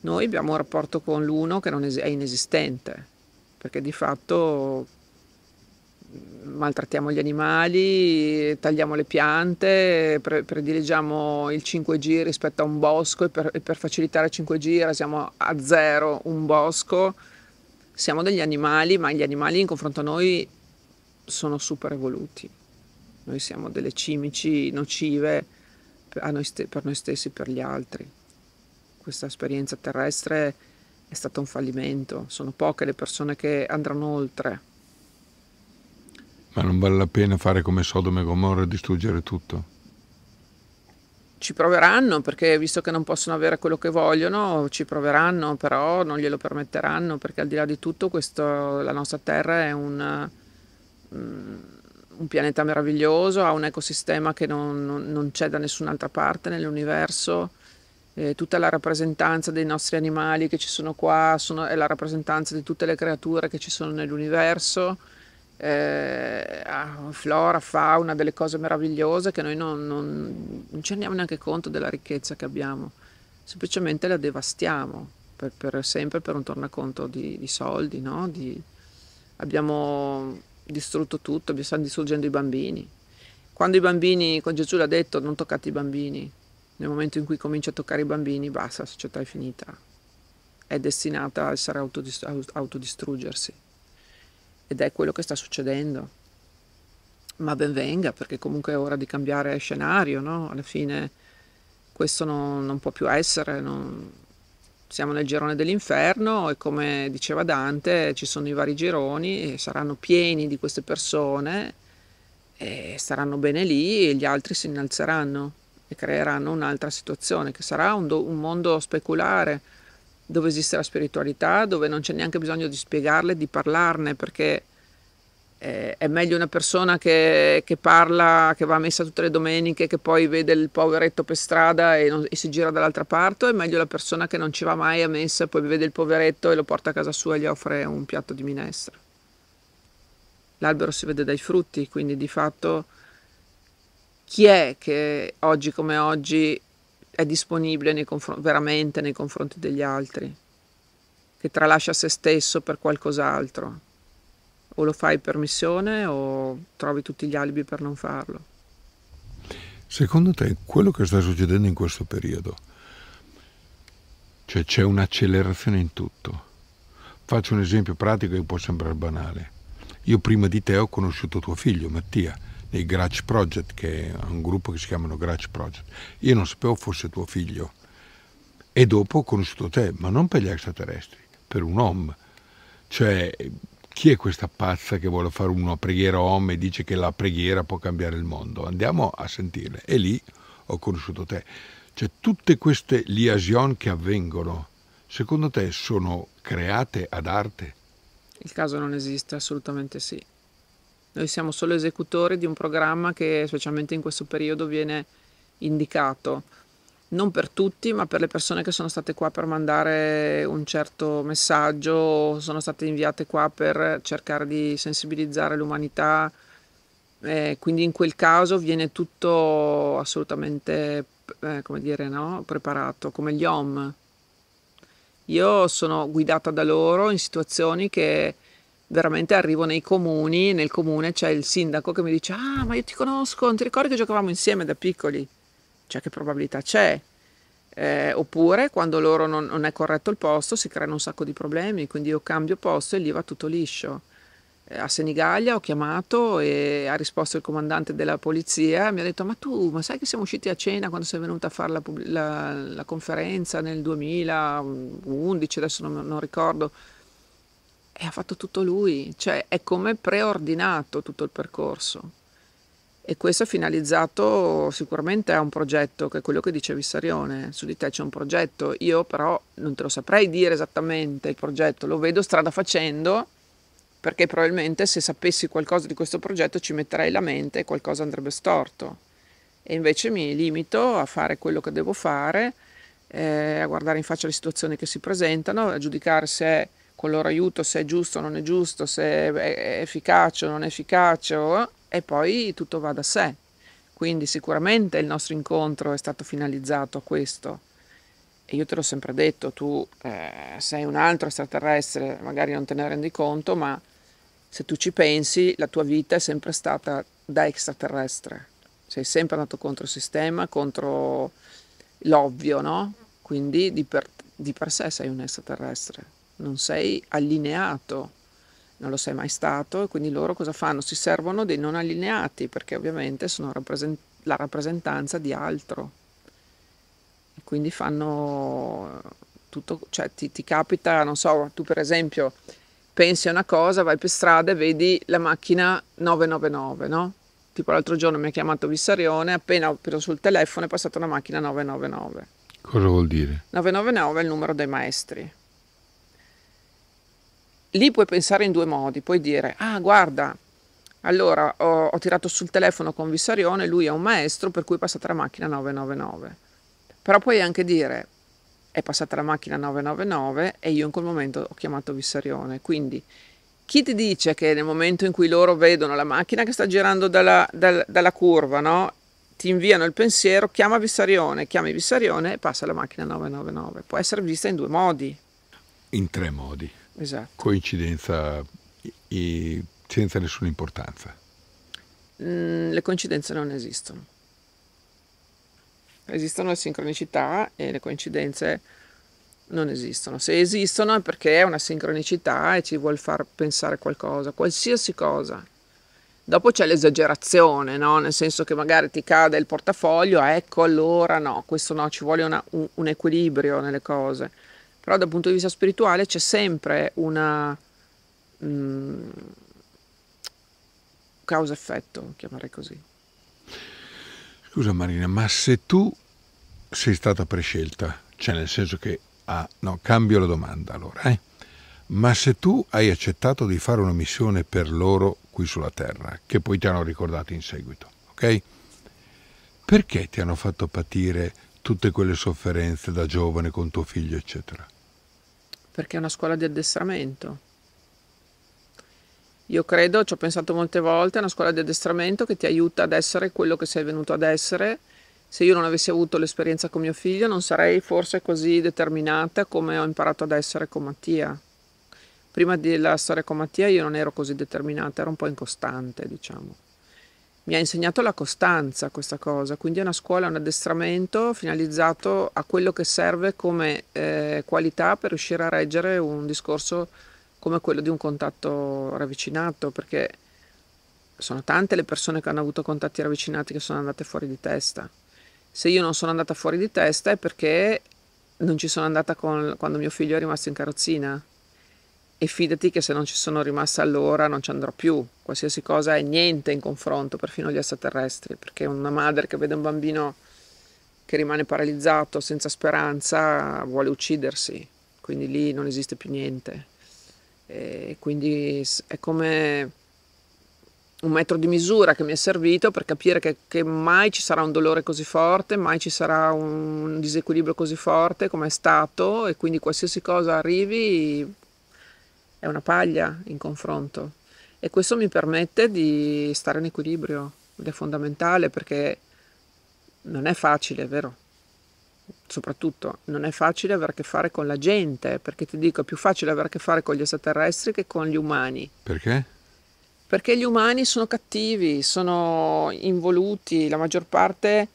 Noi abbiamo un rapporto con l'uno che è inesistente, perché di fatto maltrattiamo gli animali, tagliamo le piante, pre- prediligiamo il 5G rispetto a un bosco e per, e per facilitare il 5G rasiamo a zero un bosco. Siamo degli animali, ma gli animali in confronto a noi sono super evoluti. Noi siamo delle cimici nocive per noi, st- per noi stessi e per gli altri. Questa esperienza terrestre è stata un fallimento, sono poche le persone che andranno oltre ma non vale la pena fare come Sodome e Gomorra e distruggere tutto? Ci proveranno perché visto che non possono avere quello che vogliono, ci proveranno, però non glielo permetteranno perché al di là di tutto questo, la nostra Terra è un, mm, un pianeta meraviglioso, ha un ecosistema che non, non, non c'è da nessun'altra parte nell'universo. Eh, tutta la rappresentanza dei nostri animali che ci sono qua sono, è la rappresentanza di tutte le creature che ci sono nell'universo eh, flora, fauna, delle cose meravigliose che noi non, non, non, ci rendiamo neanche conto della ricchezza che abbiamo, semplicemente la devastiamo per, per sempre per un tornaconto di, di soldi, no? di, abbiamo distrutto tutto, stiamo distruggendo i bambini. Quando i bambini, con Gesù l'ha detto, non toccate i bambini, nel momento in cui cominci a toccare i bambini, basta, la società è finita, è destinata a essere autodistruggersi ed è quello che sta succedendo. Ma ben venga, perché comunque è ora di cambiare scenario, no? Alla fine questo non, non può più essere, non... siamo nel girone dell'inferno e come diceva Dante ci sono i vari gironi e saranno pieni di queste persone e staranno bene lì e gli altri si innalzeranno e creeranno un'altra situazione che sarà un, do- un mondo speculare dove esiste la spiritualità, dove non c'è neanche bisogno di spiegarle, di parlarne perché eh, è meglio una persona che, che, parla, che va a messa tutte le domeniche, che poi vede il poveretto per strada e, non, e, si gira dall'altra parte, o è meglio la persona che non ci va mai a messa, poi vede il poveretto e lo porta a casa sua e gli offre un piatto di minestra. L'albero si vede dai frutti, quindi di fatto chi è che oggi come oggi è disponibile nei veramente nei confronti degli altri, che tralascia se stesso per qualcos'altro o lo fai per missione o trovi tutti gli alibi per non farlo. Secondo te quello che sta succedendo in questo periodo, cioè c'è un'accelerazione in tutto. Faccio un esempio pratico che può sembrare banale. Io prima di te ho conosciuto tuo figlio, Mattia, nei Garage Project, che è un gruppo che si chiamano Garage Project. Io non sapevo fosse tuo figlio. E dopo ho conosciuto te, ma non per gli extraterrestri, per un uomo. Cioè, chi è questa pazza che vuole fare una preghiera om e dice che la preghiera può cambiare il mondo? Andiamo a sentirle. E lì ho conosciuto te. Cioè tutte queste liaison che avvengono, secondo te sono create ad arte? Il caso non esiste, assolutamente sì. Noi siamo solo esecutori di un programma che specialmente in questo periodo viene indicato non per tutti, ma per le persone che sono state qua per mandare un certo messaggio, sono state inviate qua per cercare di sensibilizzare l'umanità. Eh, quindi in quel caso viene tutto assolutamente eh, come dire, no? preparato, come gli OM. Io sono guidata da loro in situazioni che veramente arrivo nei comuni, nel comune c'è il sindaco che mi dice ah ma io ti conosco, non ti ricordi che giocavamo insieme da piccoli? cioè che probabilità c'è? Eh, oppure quando loro non, non, è corretto il posto si creano un sacco di problemi, quindi io cambio posto e lì va tutto liscio. Eh, a Senigallia ho chiamato e ha risposto il comandante della polizia, mi ha detto ma tu, ma sai che siamo usciti a cena quando sei venuta a fare la, la, la conferenza nel 2011, adesso non, non ricordo, ha fatto tutto lui, cioè è come preordinato tutto il percorso. E questo è finalizzato sicuramente a un progetto che è quello che dicevi Sarione, su di te c'è un progetto, io però non te lo saprei dire esattamente il progetto, lo vedo strada facendo perché probabilmente se sapessi qualcosa di questo progetto ci metterei la mente e qualcosa andrebbe storto. E invece mi limito a fare quello che devo fare, eh, a guardare in faccia le situazioni che si presentano, a giudicare se è con il loro aiuto se è giusto o non è giusto, se è efficace o non è efficace e poi tutto va da sé. Quindi sicuramente il nostro incontro è stato finalizzato a questo. E io te l'ho sempre detto, tu eh, sei un altro extraterrestre, magari non te ne rendi conto, ma se tu ci pensi, la tua vita è sempre stata da extraterrestre. Sei sempre andato contro il sistema, contro l'ovvio, no? Quindi di per, di per sé sei un extraterrestre, non sei allineato non lo sei mai stato e quindi loro cosa fanno? Si servono dei non allineati perché ovviamente sono rappresent- la rappresentanza di altro e quindi fanno tutto, cioè ti, ti capita, non so, tu per esempio pensi a una cosa, vai per strada e vedi la macchina 999, no? Tipo l'altro giorno mi ha chiamato Vissarione, appena ho preso sul telefono è passata una macchina 999. Cosa vuol dire? 999 è il numero dei maestri lì puoi pensare in due modi, puoi dire, ah guarda, allora ho, ho tirato sul telefono con Vissarione, lui è un maestro per cui è passata la macchina 999. Però puoi anche dire, è passata la macchina 999 e io in quel momento ho chiamato Vissarione. Quindi chi ti dice che nel momento in cui loro vedono la macchina che sta girando dalla, dal, dalla curva, no? ti inviano il pensiero, chiama Vissarione, chiami Vissarione e passa la macchina 999. Può essere vista in due modi. In tre modi. Esatto. Coincidenza e senza nessuna importanza. Mm, le coincidenze non esistono. Esistono le sincronicità e le coincidenze non esistono. Se esistono è perché è una sincronicità e ci vuol far pensare qualcosa, qualsiasi cosa. Dopo c'è l'esagerazione, no? Nel senso che magari ti cade il portafoglio, ecco allora no, questo no, ci vuole una, un, un, equilibrio nelle cose. Però dal punto di vista spirituale c'è sempre una mm, causa-effetto, chiamerei così. Scusa Marina, ma se tu sei stata prescelta, cioè nel senso che, ah, no, cambio la domanda allora, eh? Ma se tu hai accettato di fare una missione per loro qui sulla Terra, che poi ti hanno ricordato in seguito, ok? Perché ti hanno fatto patire tutte quelle sofferenze da giovane con tuo figlio, eccetera? Perché è una scuola di addestramento. Io credo, ci ho pensato molte volte, è una scuola di addestramento che ti aiuta ad essere quello che sei venuto ad essere. Se io non avessi avuto l'esperienza con mio figlio non sarei forse così determinata come ho imparato ad essere con Mattia prima della storia con Mattia io non ero così determinata, ero un po' incostante, diciamo. Mi ha insegnato la costanza questa cosa, quindi è una scuola, un addestramento finalizzato a quello che serve come eh, qualità per riuscire a reggere un discorso come quello di un contatto ravvicinato, perché sono tante le persone che hanno avuto contatti ravvicinati che sono andate fuori di testa. Se io non sono andata fuori di testa è perché non ci sono andata con, quando mio figlio è rimasto in carrozzina e fidati che se non ci sono rimasta allora non ci andrò più. Qualsiasi cosa è niente in confronto, perfino gli extraterrestri, perché una madre che vede un bambino che rimane paralizzato, senza speranza, vuole uccidersi, quindi lì non esiste più niente. E quindi è come un metro di misura che mi è servito per capire che, che, mai ci sarà un dolore così forte, mai ci sarà un disequilibrio così forte come è stato e quindi qualsiasi cosa arrivi è una paglia in confronto e questo mi permette di stare in equilibrio ed è fondamentale perché non è facile, vero? Soprattutto non è facile avere a che fare con la gente, perché ti dico è più facile avere a che fare con gli extraterrestri che con gli umani. Perché? Perché gli umani sono cattivi, sono involuti, la maggior parte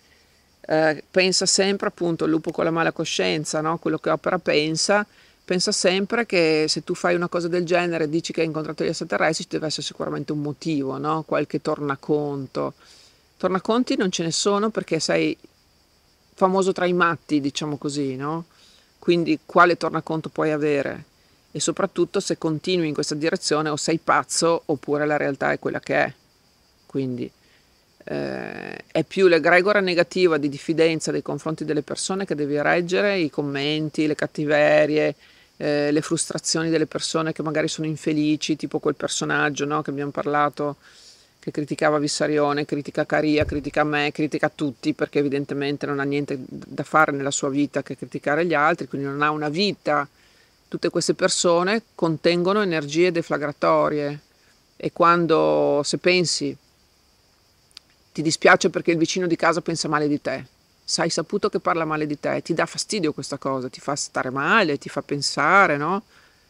eh, pensa sempre appunto il lupo con la mala coscienza, no? quello che opera pensa pensa sempre che se tu fai una cosa del genere e dici che hai incontrato gli extraterrestri ci deve essere sicuramente un motivo, no? qualche tornaconto. Tornaconti non ce ne sono perché sei famoso tra i matti, diciamo così, no? Quindi quale tornaconto puoi avere? E soprattutto se continui in questa direzione o sei pazzo oppure la realtà è quella che è. Quindi eh, è più l'egregora negativa di diffidenza nei confronti delle persone che devi reggere, i commenti, le cattiverie, eh, le frustrazioni delle persone che magari sono infelici, tipo quel personaggio no, che abbiamo parlato, che criticava Vissarione, critica Caria, critica me, critica tutti, perché evidentemente non ha niente da fare nella sua vita che criticare gli altri, quindi non ha una vita. Tutte queste persone contengono energie deflagratorie e quando, se pensi, ti dispiace perché il vicino di casa pensa male di te, sai saputo che parla male di te, ti dà fastidio questa cosa, ti fa stare male, ti fa pensare, no?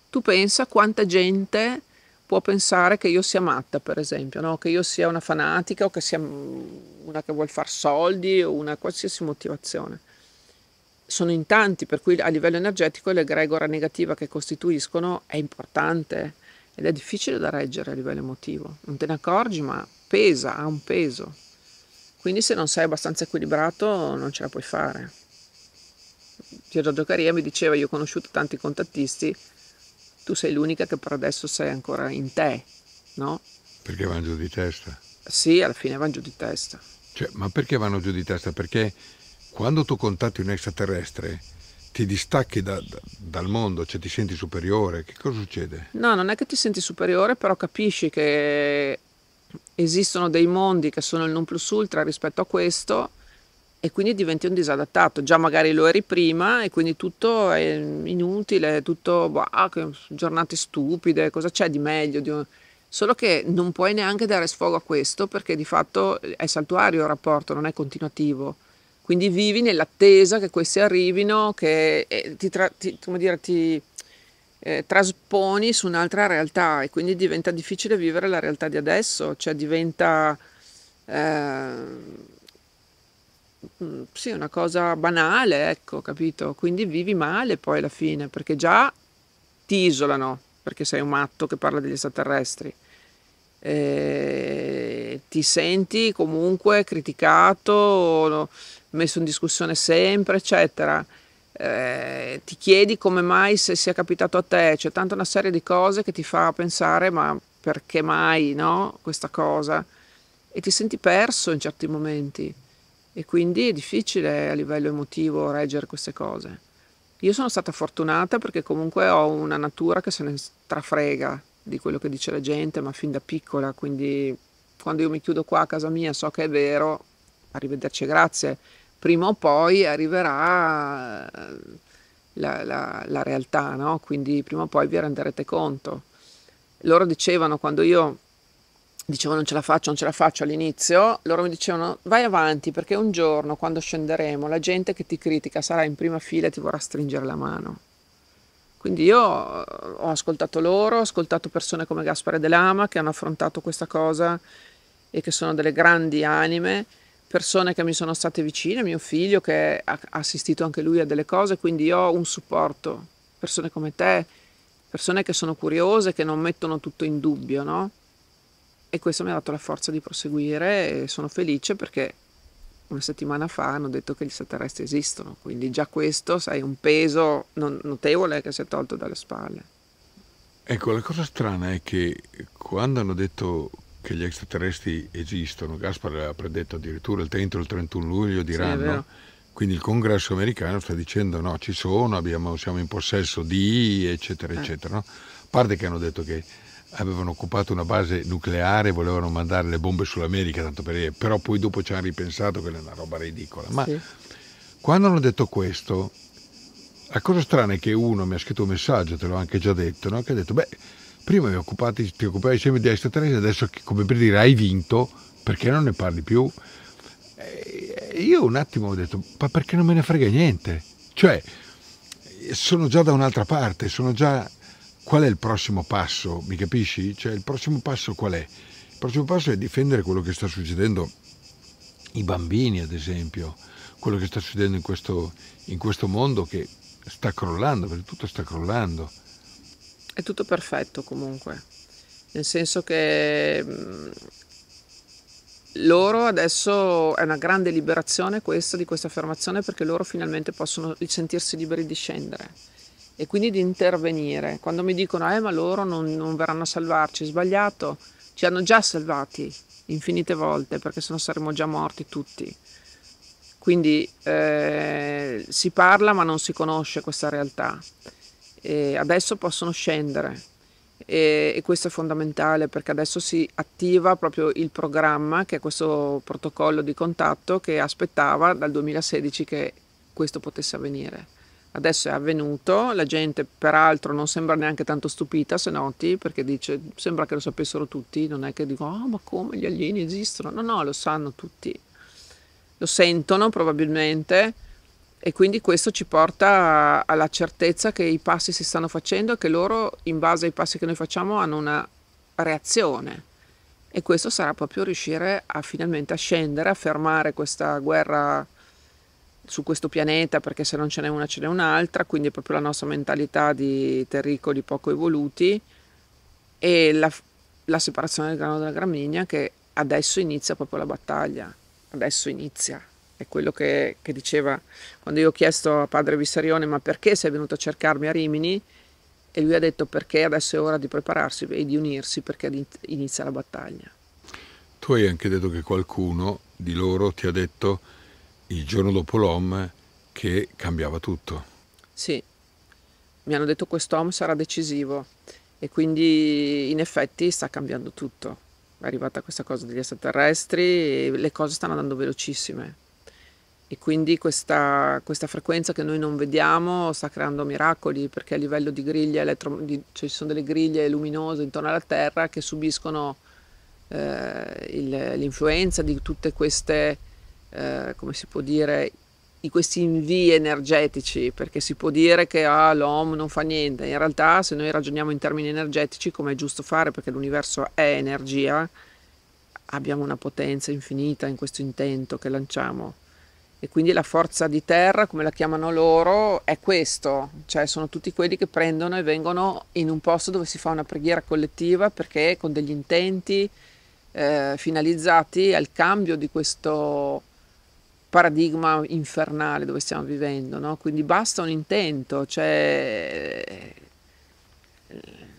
Tu pensa quanta gente può pensare che io sia matta, per esempio, no? che io sia una fanatica o che sia una che vuole far soldi o una qualsiasi motivazione. Sono in tanti, per cui a livello energetico l'egregora negativa che costituiscono è importante ed è difficile da reggere a livello emotivo. Non te ne accorgi, ma pesa, ha un peso. Quindi se non sei abbastanza equilibrato non ce la puoi fare. Giorgio Caria mi diceva, io ho conosciuto tanti contattisti, tu sei l'unica che per adesso sei ancora in te, no? Perché vanno giù di testa? Sì, alla fine vanno giù di testa. Cioè, ma perché vanno giù di testa? Perché quando tu contatti un extraterrestre ti distacchi da, da, dal mondo, cioè ti senti superiore, che cosa succede? No, non è che ti senti superiore, però capisci che esistono dei mondi che sono il non plus ultra rispetto a questo e quindi diventi un disadattato. Già magari lo eri prima e quindi tutto è inutile, tutto bah, giornate stupide, cosa c'è di meglio? Di un... Solo che non puoi neanche dare sfogo a questo perché di fatto è saltuario il rapporto, non è continuativo. Quindi vivi nell'attesa che questi arrivino, che eh, ti, tra... ti, dire, ti eh, trasponi su un'altra realtà e quindi diventa difficile vivere la realtà di adesso, cioè diventa eh, mm, sì, una cosa banale, ecco, capito? Quindi vivi male poi alla fine, perché già ti isolano, perché sei un matto che parla degli extraterrestri. eh, ti senti comunque criticato, messo in discussione sempre, eccetera. Eh, ti chiedi come mai se sia capitato a te, c'è tanta una serie di cose che ti fa pensare ma perché mai no, questa cosa? E ti senti perso in certi momenti. E quindi è difficile a livello emotivo reggere queste cose. Io sono stata fortunata perché comunque ho una natura che se ne strafrega di quello che dice la gente, ma fin da piccola, quindi quando io mi chiudo qua a casa mia so che è vero, arrivederci grazie, prima o poi arriverà la, la, la realtà, no? quindi prima o poi vi renderete conto. Loro dicevano quando io dicevo non ce la faccio, non ce la faccio all'inizio, loro mi dicevano vai avanti perché un giorno quando scenderemo la gente che ti critica sarà in prima fila e ti vorrà stringere la mano. Quindi io ho ascoltato loro, ho ascoltato persone come Gaspare De Lama che hanno affrontato questa cosa e che sono delle grandi anime, persone che mi sono state vicine, mio figlio che ha assistito anche lui a delle cose, quindi io ho un supporto, persone come te, persone che sono curiose, che non mettono tutto in dubbio, no? e questo mi ha dato la forza di proseguire e sono felice perché una settimana fa hanno detto che gli extraterrestri esistono, quindi già questo sai, un peso notevole che si è tolto dalle spalle. Ecco, la cosa strana è che quando hanno detto che gli extraterrestri esistono, Gaspar l'ha predetto addirittura il 30 o il 31 luglio diranno, sì, quindi il congresso americano sta dicendo no, ci sono, abbiamo, siamo in possesso di, eccetera, eh. eccetera. No? A parte che hanno detto che avevano occupato una base nucleare, volevano mandare le bombe sull'America, tanto per però poi dopo ci hanno ripensato che è una roba ridicola. Ma sì. quando hanno detto questo, la cosa strana è che uno mi ha scritto un messaggio, te l'ho anche già detto, no? che ha detto, beh, prima occupati, ti occupavi sempre di extraterrestri, adesso come per dire hai vinto, perché non ne parli più? E io un attimo ho detto, ma perché non me ne frega niente? Cioè, sono già da un'altra parte, sono già qual è il prossimo passo? Mi capisci? Cioè, il prossimo passo qual è? Il prossimo passo è difendere quello che sta succedendo i bambini, ad esempio, quello che sta succedendo in questo, in questo mondo che sta crollando, perché tutto sta crollando. È tutto perfetto comunque, nel senso che mm, loro adesso è una grande liberazione questa di questa affermazione perché loro finalmente possono sentirsi liberi di scendere e quindi di intervenire. Quando mi dicono, eh ma loro non, non verranno a salvarci, sbagliato, ci hanno già salvati infinite volte perché sennò saremmo già morti tutti. Quindi eh, si parla ma non si conosce questa realtà. E adesso possono scendere e, e, questo è fondamentale perché adesso si attiva proprio il programma che è questo protocollo di contatto che aspettava dal 2016 che questo potesse avvenire. Adesso è avvenuto, la gente peraltro non sembra neanche tanto stupita se noti, perché dice, sembra che lo sapessero tutti, non è che dico, oh, ma come gli alieni esistono? No, no, lo sanno tutti, lo sentono probabilmente e quindi questo ci porta alla certezza che i passi si stanno facendo e che loro, in base ai passi che noi facciamo, hanno una reazione. E questo sarà proprio riuscire a finalmente a scendere, a fermare questa guerra su questo pianeta perché se non ce n'è una ce n'è un'altra, quindi è proprio la nostra mentalità di terricoli poco evoluti e la, la separazione del grano dalla gramigna che adesso inizia proprio la battaglia, adesso inizia. È quello che, che diceva quando io ho chiesto a padre Vissarione ma perché sei venuto a cercarmi a Rimini e lui ha detto perché adesso è ora di prepararsi e di unirsi perché inizia la battaglia. Tu hai anche detto che qualcuno di loro ti ha detto il giorno dopo l'OM che cambiava tutto. Sì, mi hanno detto quest'OM sarà decisivo e quindi in effetti sta cambiando tutto. È arrivata questa cosa degli extraterrestri e le cose stanno andando velocissime e quindi questa, questa, frequenza che noi non vediamo sta creando miracoli perché a livello di griglie elettro, di, cioè ci sono delle griglie luminose intorno alla Terra che subiscono eh, il, l'influenza di tutte queste eh, come si può dire, di questi invii energetici, perché si può dire che ah, l'OM non fa niente, in realtà se noi ragioniamo in termini energetici, come è giusto fare, perché l'universo è energia, abbiamo una potenza infinita in questo intento che lanciamo E quindi la forza di terra, come la chiamano loro, è questo, cioè sono tutti quelli che prendono e vengono in un posto dove si fa una preghiera collettiva perché con degli intenti eh, finalizzati al cambio di questo paradigma infernale dove stiamo vivendo, no? quindi basta un intento, cioè,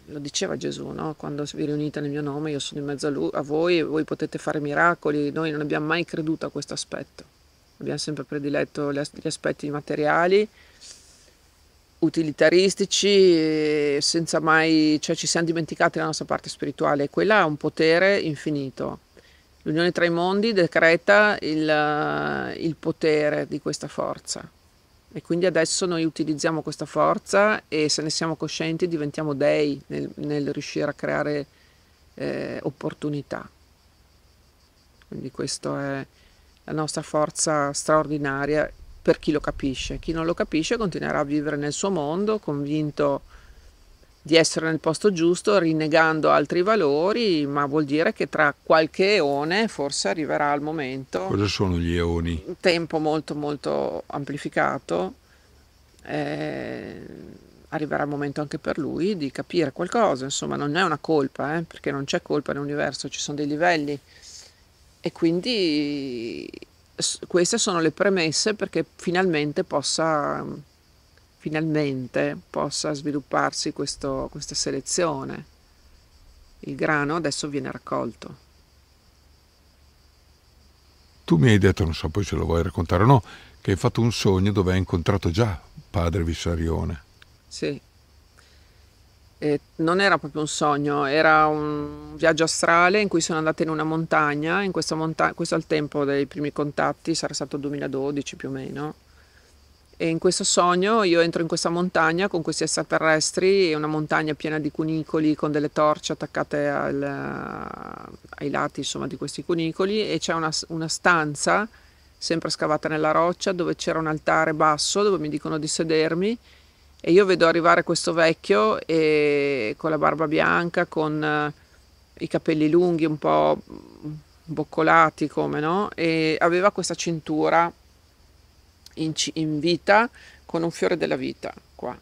lo diceva Gesù, no? quando vi riunite nel mio nome io sono in mezzo a, lui, a voi voi potete fare miracoli, noi non abbiamo mai creduto a questo aspetto, abbiamo sempre prediletto gli aspetti materiali, utilitaristici, senza mai, cioè ci siamo dimenticati la nostra parte spirituale, quella ha un potere infinito L'unione tra i mondi decreta il, il potere di questa forza e quindi adesso noi utilizziamo questa forza e se ne siamo coscienti diventiamo dei nel, nel riuscire a creare eh, opportunità. Quindi questa è la nostra forza straordinaria per chi lo capisce. Chi non lo capisce continuerà a vivere nel suo mondo convinto di essere nel posto giusto, rinnegando altri valori, ma vuol dire che tra qualche eone forse arriverà il momento. Cosa sono gli eoni? Un tempo molto molto amplificato. Eh, arriverà il momento anche per lui di capire qualcosa, insomma non è una colpa, eh, perché non c'è colpa nell'universo, ci sono dei livelli e quindi queste sono le premesse perché finalmente possa finalmente possa svilupparsi questo, questa selezione. Il grano adesso viene raccolto. Tu mi hai detto, non so poi se lo vuoi raccontare o no, che hai fatto un sogno dove hai incontrato già padre Vissarione. Sì. Non era proprio un sogno, era un viaggio astrale in cui sono andata in una montagna, in questa montagna, questo al tempo dei primi contatti, sarà stato il 2012 più o meno, e in questo sogno io entro in questa montagna con questi extraterrestri, una montagna piena di cunicoli con delle torce attaccate al, ai lati insomma, di questi cunicoli e c'è una, una stanza sempre scavata nella roccia dove c'era un altare basso dove mi dicono di sedermi e io vedo arrivare questo vecchio e, con la barba bianca, con uh, i capelli lunghi un po' boccolati come no e aveva questa cintura in, in vita con un fiore della vita qua.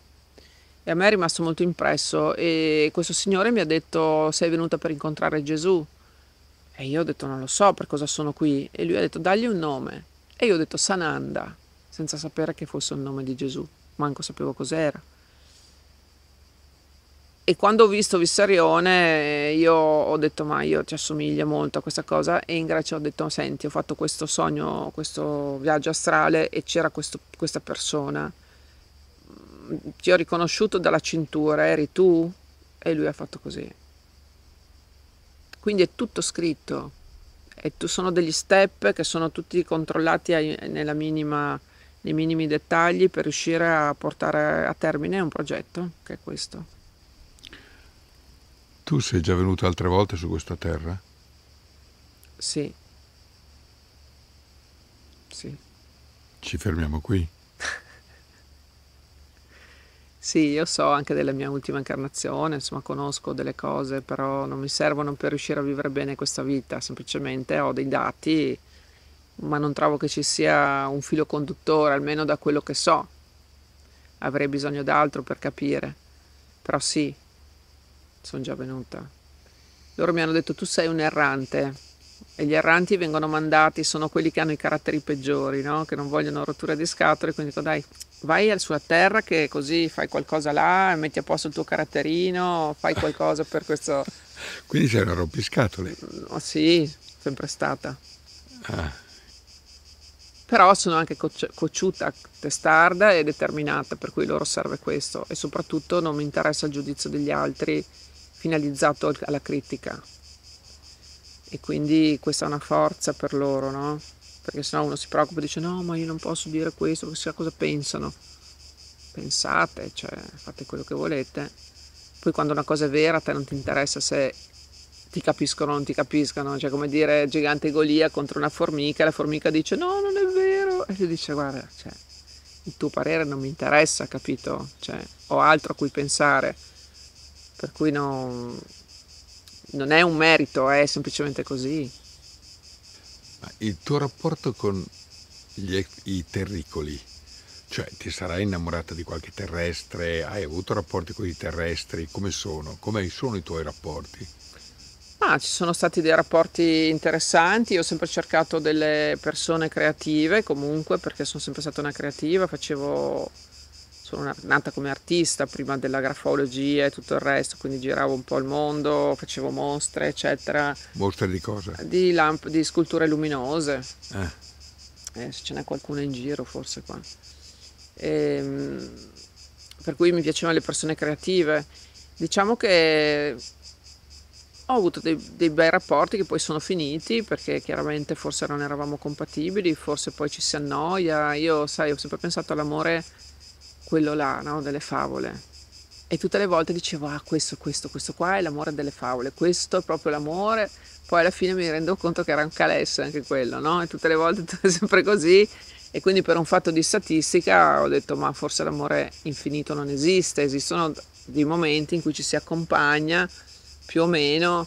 E a me è rimasto molto impresso e questo signore mi ha detto sei venuta per incontrare Gesù. E io ho detto non lo so per cosa sono qui. E lui ha detto dagli un nome. E io ho detto Sananda, senza sapere che fosse il nome di Gesù. Manco sapevo cos'era. E quando ho visto Vissarione io ho detto ma io ti assomiglia molto a questa cosa e in Grecia ho detto senti ho fatto questo sogno, questo viaggio astrale e c'era questo, questa persona. Ti ho riconosciuto dalla cintura, eri tu? E lui ha fatto così. Quindi è tutto scritto e sono degli step che sono tutti controllati minima, nei minimi dettagli per riuscire a portare a termine un progetto che è questo. Tu sei già venuto altre volte su questa terra? Sì. Sì. Ci fermiamo qui? sì, io so anche della mia ultima incarnazione, insomma conosco delle cose, però non mi servono per riuscire a vivere bene questa vita, semplicemente ho dei dati, ma non trovo che ci sia un filo conduttore, almeno da quello che so. Avrei bisogno d'altro per capire. Però sì, sono già venuta. Loro mi hanno detto tu sei un errante e gli erranti vengono mandati, sono quelli che hanno i caratteri peggiori, no? che non vogliono rotture di scatole, quindi dico dai vai sulla terra che così fai qualcosa là, metti a posto il tuo caratterino, fai qualcosa per questo... Quindi sei una rompiscatole? Oh, sì, sempre stata. Ah. Però sono anche cocciuta, testarda e determinata, per cui loro serve questo e soprattutto non mi interessa il giudizio degli altri finalizzato alla critica. E quindi questa è una forza per loro, no? Perché sennò uno si preoccupa e dice no, ma io non posso dire questo, perché sa cosa pensano. Pensate, cioè fate quello che volete. Poi quando una cosa è vera a te non ti interessa se ti capiscono o non ti capiscono, cioè come dire gigante Golia contro una formica, la formica dice no, non è vero, e lui dice guarda, cioè, il tuo parere non mi interessa, capito? Cioè, ho altro a cui pensare per cui non, non è un merito, è semplicemente così. Il tuo rapporto con gli, i terricoli. Cioè, ti sarai innamorata di qualche terrestre? Hai avuto rapporti con i terrestri? Come sono? Come sono i tuoi rapporti? Ah, ci sono stati dei rapporti interessanti, io ho sempre cercato delle persone creative comunque perché sono sempre stata una creativa, facevo, sono nata come artista prima della grafologia e tutto il resto, quindi giravo un po' il mondo, facevo mostre eccetera. Mostre di cosa? Di, lamp- di sculture luminose, Eh, eh, se ce n'è qualcuna in giro forse qua. Ehm, per cui mi piacevano le persone creative. Diciamo che ho avuto dei, dei bei rapporti che poi sono finiti perché chiaramente forse non eravamo compatibili, forse poi ci si annoia. Io, sai, ho sempre pensato all'amore, quello là, no? delle favole. E tutte le volte dicevo, ah, questo, questo, questo qua è l'amore delle favole, questo è proprio l'amore. Poi alla fine mi rendo conto che era un calesse anche quello, no? E tutte le volte è sempre così. E quindi per un fatto di statistica ho detto, ma forse l'amore infinito non esiste, esistono dei momenti in cui ci si accompagna più o meno,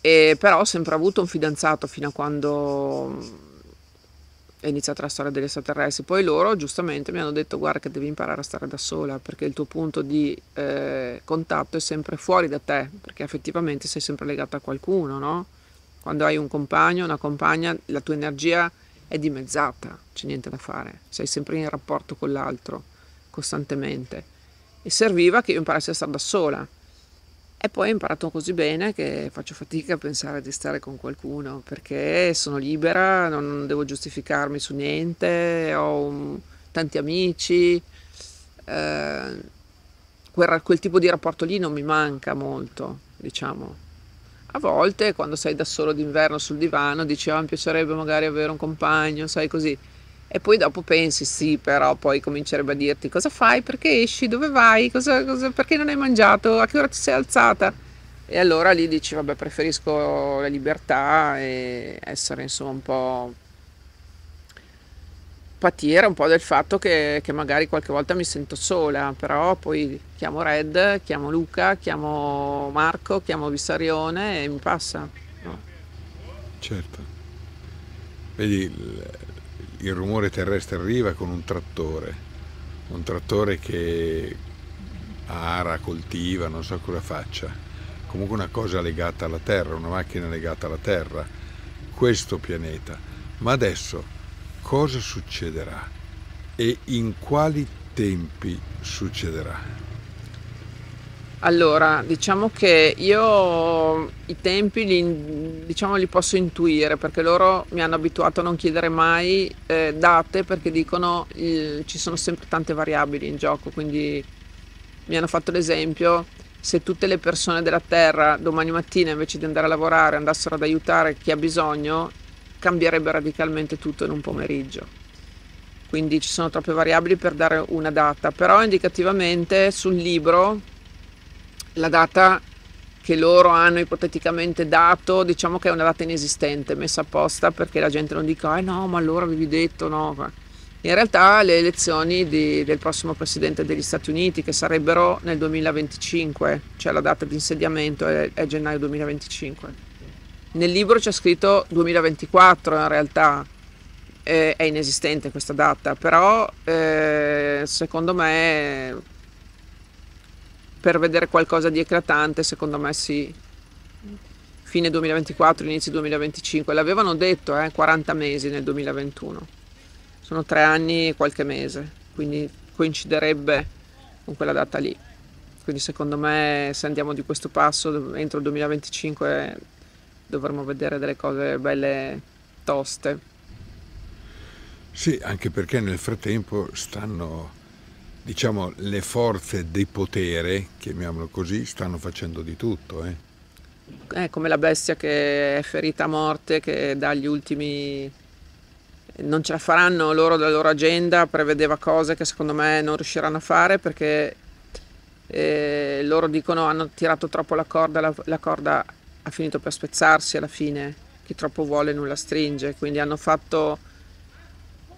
e però ho sempre avuto un fidanzato fino a quando è iniziata la storia degli extraterrestri. Poi loro giustamente mi hanno detto guarda che devi imparare a stare da sola perché il tuo punto di eh, contatto è sempre fuori da te, perché effettivamente sei sempre legata a qualcuno, no? Quando hai un compagno, una compagna, la tua energia è dimezzata, c'è niente da fare, sei sempre in rapporto con l'altro costantemente. E serviva che io imparassi a stare da sola. E poi ho imparato così bene che faccio fatica a pensare di stare con qualcuno perché sono libera, non devo giustificarmi su niente, ho un- tanti amici, eh, quel, quel tipo di rapporto lì non mi manca molto, diciamo. A volte quando sei da solo d'inverno sul divano dici ah, mi piacerebbe magari avere un compagno, sai così. E poi dopo pensi sì, però poi comincerebbe a dirti cosa fai, perché esci, dove vai, cosa, cosa- perché non hai mangiato, a che ora ti sei alzata. E allora lì dici vabbè preferisco la libertà e essere insomma un po' patire un po' del fatto che, che magari qualche volta mi sento sola, però poi chiamo Red, chiamo Luca, chiamo Marco, chiamo Vissarione e mi passa. no? certo. Vedi, il, rumore terrestre arriva con un trattore, un trattore che ara, coltiva, non so cosa faccia. Comunque una cosa legata alla Terra, una macchina legata alla Terra, questo pianeta. Ma adesso cosa succederà e in quali tempi succederà? Allora, diciamo che io i tempi li, diciamo, li posso intuire perché loro mi hanno abituato a non chiedere mai eh, date perché dicono eh, ci sono sempre tante variabili in gioco, quindi mi hanno fatto l'esempio se tutte le persone della Terra domani mattina invece di andare a lavorare andassero ad aiutare chi ha bisogno, cambierebbe radicalmente tutto in un pomeriggio. Quindi ci sono troppe variabili per dare una data, però indicativamente sul libro la data che loro hanno ipoteticamente dato, diciamo che è una data inesistente, messa apposta perché la gente non dica, eh no, ma allora avevi detto no. In realtà le elezioni di- del prossimo presidente degli Stati Uniti, che sarebbero nel 2025, cioè la data di insediamento è, è gennaio 2025. Nel libro c'è scritto 2024 in realtà, eh, è inesistente questa data, però eh, secondo me per vedere qualcosa di eclatante, secondo me sì. Fine 2024, inizio 2025. L'avevano detto, eh, 40 mesi nel 2021. Sono tre anni e qualche mese, quindi coinciderebbe con quella data lì. Quindi secondo me se andiamo di questo passo entro il 2025 dovremo vedere delle cose belle toste. Sì, anche perché nel frattempo stanno, diciamo, le forze di potere, chiamiamolo così, stanno facendo di tutto. Eh. È come la bestia che è ferita a morte, che dà gli ultimi... Non ce la faranno loro della loro agenda, prevedeva cose che secondo me non riusciranno a fare perché eh, loro dicono hanno tirato troppo la corda, la, la corda ha finito per spezzarsi alla fine, chi troppo vuole nulla stringe, quindi hanno fatto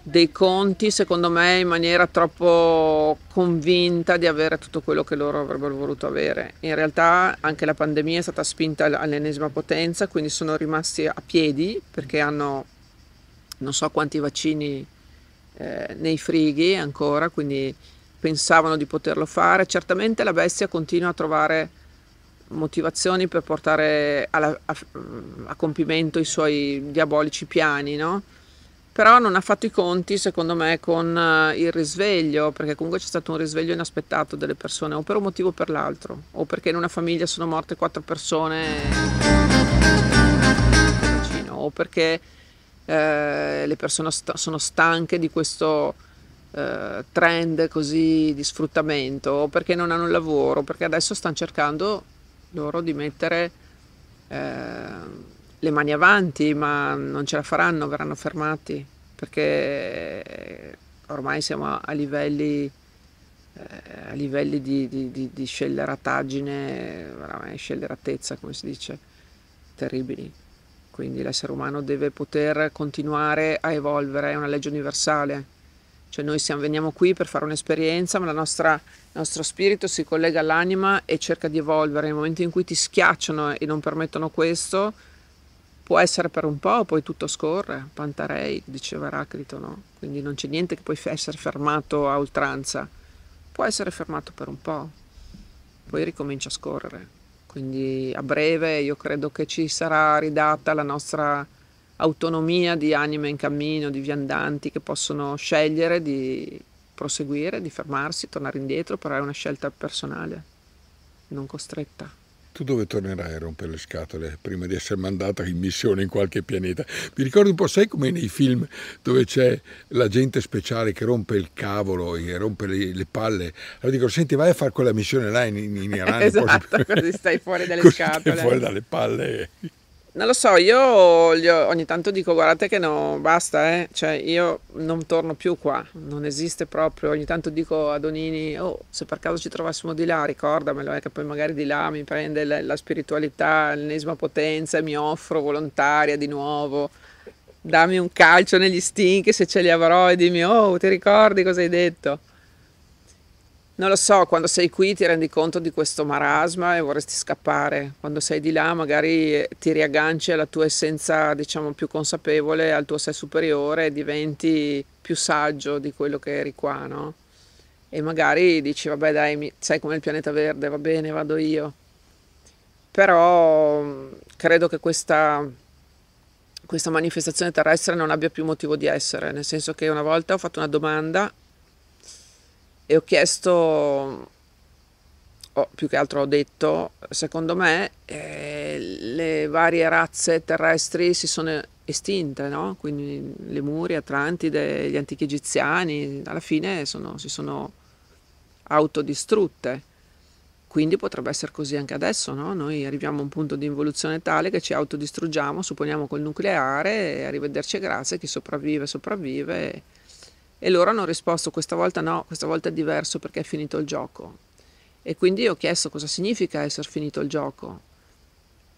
dei conti secondo me in maniera troppo convinta di avere tutto quello che loro avrebbero voluto avere. In realtà anche la pandemia è stata spinta all'ennesima potenza, quindi sono rimasti a piedi perché hanno non so quanti vaccini eh, nei frighi ancora, quindi pensavano di poterlo fare. Certamente la bestia continua a trovare motivazioni per portare alla, a, a, compimento i suoi diabolici piani, no? Però non ha fatto i conti, secondo me, con uh, il risveglio, perché comunque c'è stato un risveglio inaspettato delle persone, o per un motivo o per l'altro, o perché in una famiglia sono morte quattro persone, o perché eh, le persone st- sono stanche di questo eh, trend così di sfruttamento, o perché non hanno il lavoro, perché adesso stanno cercando loro di mettere eh, le mani avanti, ma non ce la faranno, verranno fermati, perché ormai siamo a livelli, eh, a livelli di, di, di, di scellerataggine, veramente scelleratezza, come si dice, terribili. Quindi l'essere umano deve poter continuare a evolvere, è una legge universale cioè noi siamo, veniamo qui per fare un'esperienza, ma nostra, il nostro spirito si collega all'anima e cerca di evolvere. Nel momento in cui ti schiacciano e non permettono questo, può essere per un po', poi tutto scorre. Pantarei, diceva Eraclito, no? Quindi non c'è niente che può essere fermato a oltranza. Può essere fermato per un po', poi ricomincia a scorrere. Quindi a breve io credo che ci sarà ridata la nostra autonomia di anime in cammino, di viandanti che possono scegliere di proseguire, di fermarsi, tornare indietro, però è una scelta personale, non costretta. Tu dove tornerai a rompere le scatole prima di essere mandata in missione in qualche pianeta? Mi ricordo un po', sai come nei film dove c'è l'agente speciale che rompe il cavolo e rompe le, le palle? Allora dico, senti, vai a fare quella missione là in, in Iran. esatto, così stai fuori dalle scatole. Stai fuori dalle palle. Non lo so, io ogni tanto dico guardate che no, basta, eh. cioè io non torno più qua, non esiste proprio, ogni tanto dico a Donini, oh se per caso ci trovassimo di là ricordamelo, eh, che poi magari di là mi prende la, la spiritualità, l'ennesima potenza e mi offro volontaria di nuovo, dammi un calcio negli stinchi se ce li avrò e dimmi oh ti ricordi cosa hai detto? Non lo so, quando sei qui ti rendi conto di questo marasma e vorresti scappare. Quando sei di là magari eh, ti riagganci alla tua essenza, diciamo, più consapevole, al tuo sé superiore e diventi più saggio di quello che eri qua, no? E magari dici, vabbè dai, sai come il pianeta verde, va bene, vado io. Però mm, credo che questa, questa manifestazione terrestre non abbia più motivo di essere, nel senso che una volta ho fatto una domanda e ho chiesto, o più che altro ho detto, secondo me eh, le varie razze terrestri si sono estinte, no? quindi le muri, Atlantide, gli antichi egiziani, alla fine sono, si sono autodistrutte. Quindi potrebbe essere così anche adesso, no? Noi arriviamo a un punto di involuzione tale che ci autodistruggiamo, supponiamo col nucleare, e arrivederci grazie, chi sopravvive sopravvive e loro hanno risposto questa volta no, questa volta è diverso perché è finito il gioco. E quindi ho chiesto cosa significa essere finito il gioco,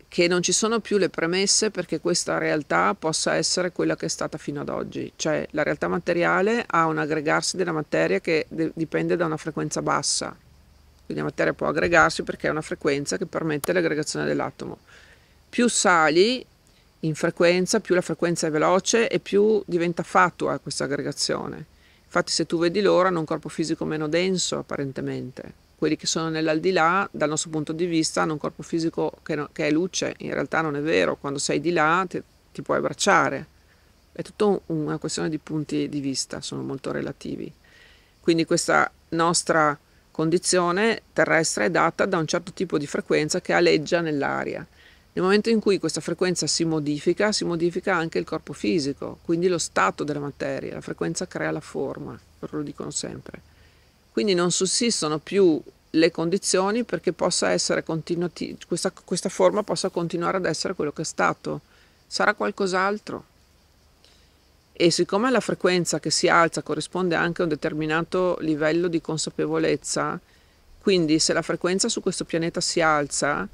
che non ci sono più le premesse perché questa realtà possa essere quella che è stata fino ad oggi, cioè la realtà materiale ha un aggregarsi della materia che de- dipende da una frequenza bassa, quindi la materia può aggregarsi perché è una frequenza che permette l'aggregazione dell'atomo. Più sali in frequenza, più la frequenza è veloce e più diventa fatua questa aggregazione. Infatti se tu vedi loro hanno un corpo fisico meno denso apparentemente. Quelli che sono nell'aldilà, dal nostro punto di vista, hanno un corpo fisico che, no, che è luce. In realtà non è vero, quando sei di là ti, ti puoi abbracciare. È tutta una questione di punti di vista, sono molto relativi. Quindi questa nostra condizione terrestre è data da un certo tipo di frequenza che aleggia nell'aria nel momento in cui questa frequenza si modifica, si modifica anche il corpo fisico, quindi lo stato della materia, la frequenza crea la forma, lo dicono sempre. Quindi non sussistono più le condizioni perché possa essere continuati, questa, questa forma possa continuare ad essere quello che è stato. Sarà qualcos'altro. E siccome la frequenza che si alza corrisponde anche a un determinato livello di consapevolezza, quindi se la frequenza su questo pianeta si alza,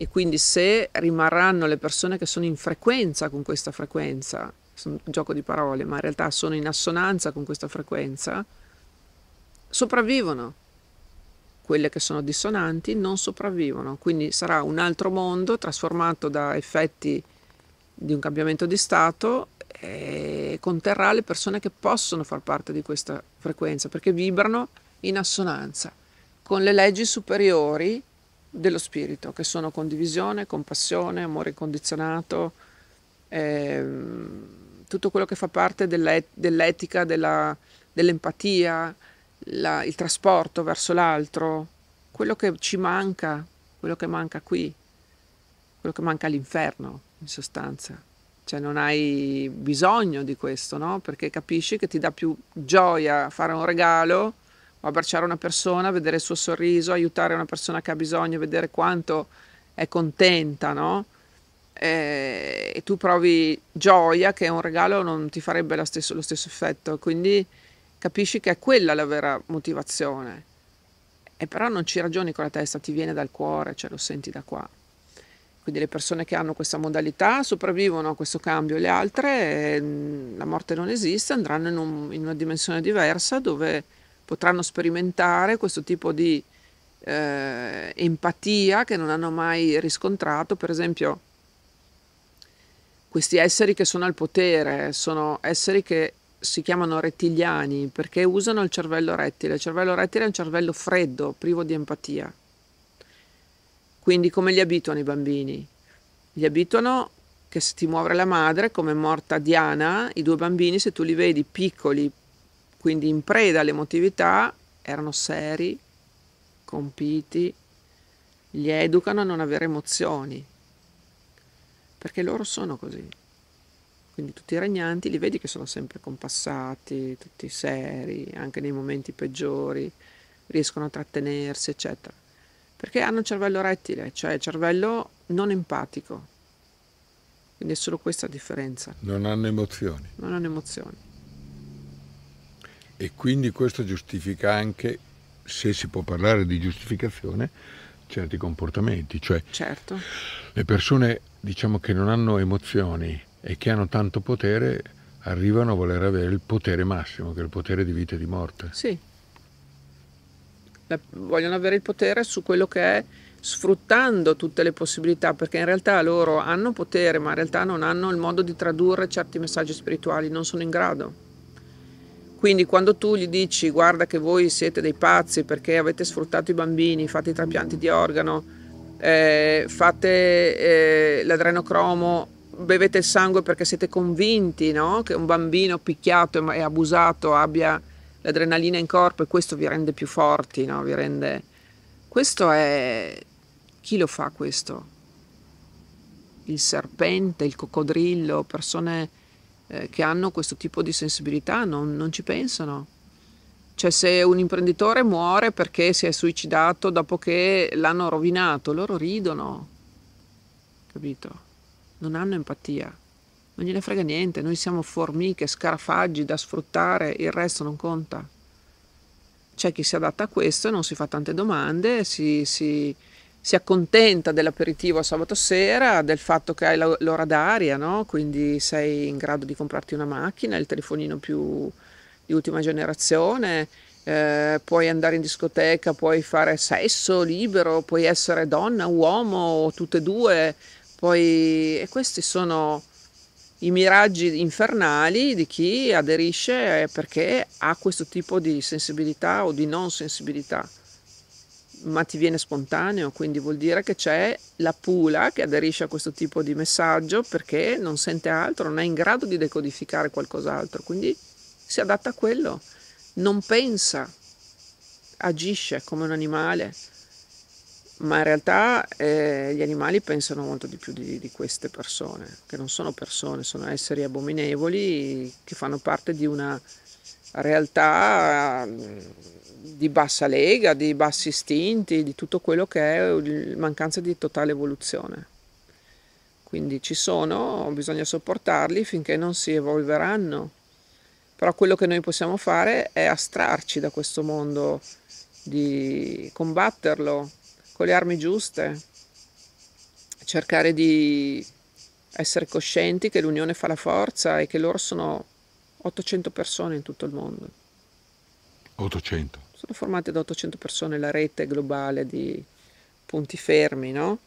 e quindi se rimarranno le persone che sono in frequenza con questa frequenza, un gioco di parole, ma in realtà sono in assonanza con questa frequenza, sopravvivono. Quelle che sono dissonanti non sopravvivono, quindi sarà un altro mondo trasformato da effetti di un cambiamento di stato e conterrà le persone che possono far parte di questa frequenza perché vibrano in assonanza con le leggi superiori dello spirito che sono condivisione, compassione, amore incondizionato, ehm, tutto quello che fa parte dell'etica, della, dell'empatia, la, il trasporto verso l'altro, quello che ci manca, quello che manca qui, quello che manca all'inferno in sostanza. Cioè non hai bisogno di questo, no? Perché capisci che ti dà più gioia fare un regalo abbracciare una persona, vedere il suo sorriso, aiutare una persona che ha bisogno, vedere quanto è contenta, no? E, e tu provi gioia che un regalo non ti farebbe stesso, lo stesso effetto, quindi capisci che è quella la vera motivazione. E però non ci ragioni con la testa, ti viene dal cuore, cioè lo senti da qua. Quindi le persone che hanno questa modalità sopravvivono a questo cambio, le altre la morte non esiste, andranno in, un, in una dimensione diversa dove potranno sperimentare questo tipo di eh, empatia che non hanno mai riscontrato. Per esempio, questi esseri che sono al potere sono esseri che si chiamano rettiliani perché usano il cervello rettile. Il cervello rettile è un cervello freddo, privo di empatia. Quindi come li abituano i bambini? Li abituano che se ti muore la madre, come è morta Diana, i due bambini, se tu li vedi piccoli, quindi in preda all'emotività, erano seri, compiti, li educano a non avere emozioni, perché loro sono così. Quindi tutti i regnanti li vedi che sono sempre compassati, tutti seri, anche nei momenti peggiori, riescono a trattenersi, eccetera perché hanno un cervello rettile, cioè il cervello non empatico. Quindi è solo questa la differenza. Non hanno emozioni. Non hanno emozioni. E quindi questo giustifica anche, se si può parlare di giustificazione, certi comportamenti. Cioè certo. le persone diciamo che non hanno emozioni e che hanno tanto potere arrivano a voler avere il potere massimo, che è il potere di vita e di morte. Sì, vogliono avere il potere su quello che è sfruttando tutte le possibilità, perché in realtà loro hanno potere, ma in realtà non hanno il modo di tradurre certi messaggi spirituali, non sono in grado. Quindi quando tu gli dici guarda che voi siete dei pazzi perché avete sfruttato i bambini, fate i trapianti di organo, eh, fate eh, l'adrenocromo, bevete il sangue perché siete convinti no? che un bambino picchiato e abusato abbia l'adrenalina in corpo e questo vi rende più forti, no? vi rende... Questo è... Chi lo fa questo? Il serpente, il coccodrillo, persone eh, che hanno questo tipo di sensibilità non, non ci pensano. Cioè se un imprenditore muore perché si è suicidato dopo che l'hanno rovinato, loro ridono, capito? Non hanno empatia non gliene frega niente, noi siamo formiche, scarafaggi da sfruttare, il resto non conta. C'è chi si adatta a questo e non si fa tante domande, si, si, si accontenta dell'aperitivo sabato sera, del fatto che hai l'ora d'aria, no? quindi sei in grado di comprarti una macchina, il telefonino più di ultima generazione, eh, puoi andare in discoteca, puoi fare sesso libero, puoi essere donna, uomo, tutte e due, puoi... e questi sono i miraggi infernali di chi aderisce perché ha questo tipo di sensibilità o di non sensibilità, ma ti viene spontaneo, quindi vuol dire che c'è la pula che aderisce a questo tipo di messaggio perché non sente altro, non è in grado di decodificare qualcos'altro, quindi si adatta a quello, non pensa, agisce come un animale ma in realtà eh, gli animali pensano molto di più di, di, queste persone, che non sono persone, sono esseri abominevoli che fanno parte di una realtà mm, di bassa lega, di bassi istinti, di tutto quello che è mancanza di totale evoluzione. Quindi ci sono, bisogna sopportarli finché non si evolveranno. Però quello che noi possiamo fare è astrarci da questo mondo, di combatterlo, con le armi giuste, cercare di essere coscienti che l'unione fa la forza e che loro sono 800 persone in tutto il mondo. 800. Sono formate da 800 persone la rete globale di punti fermi, no?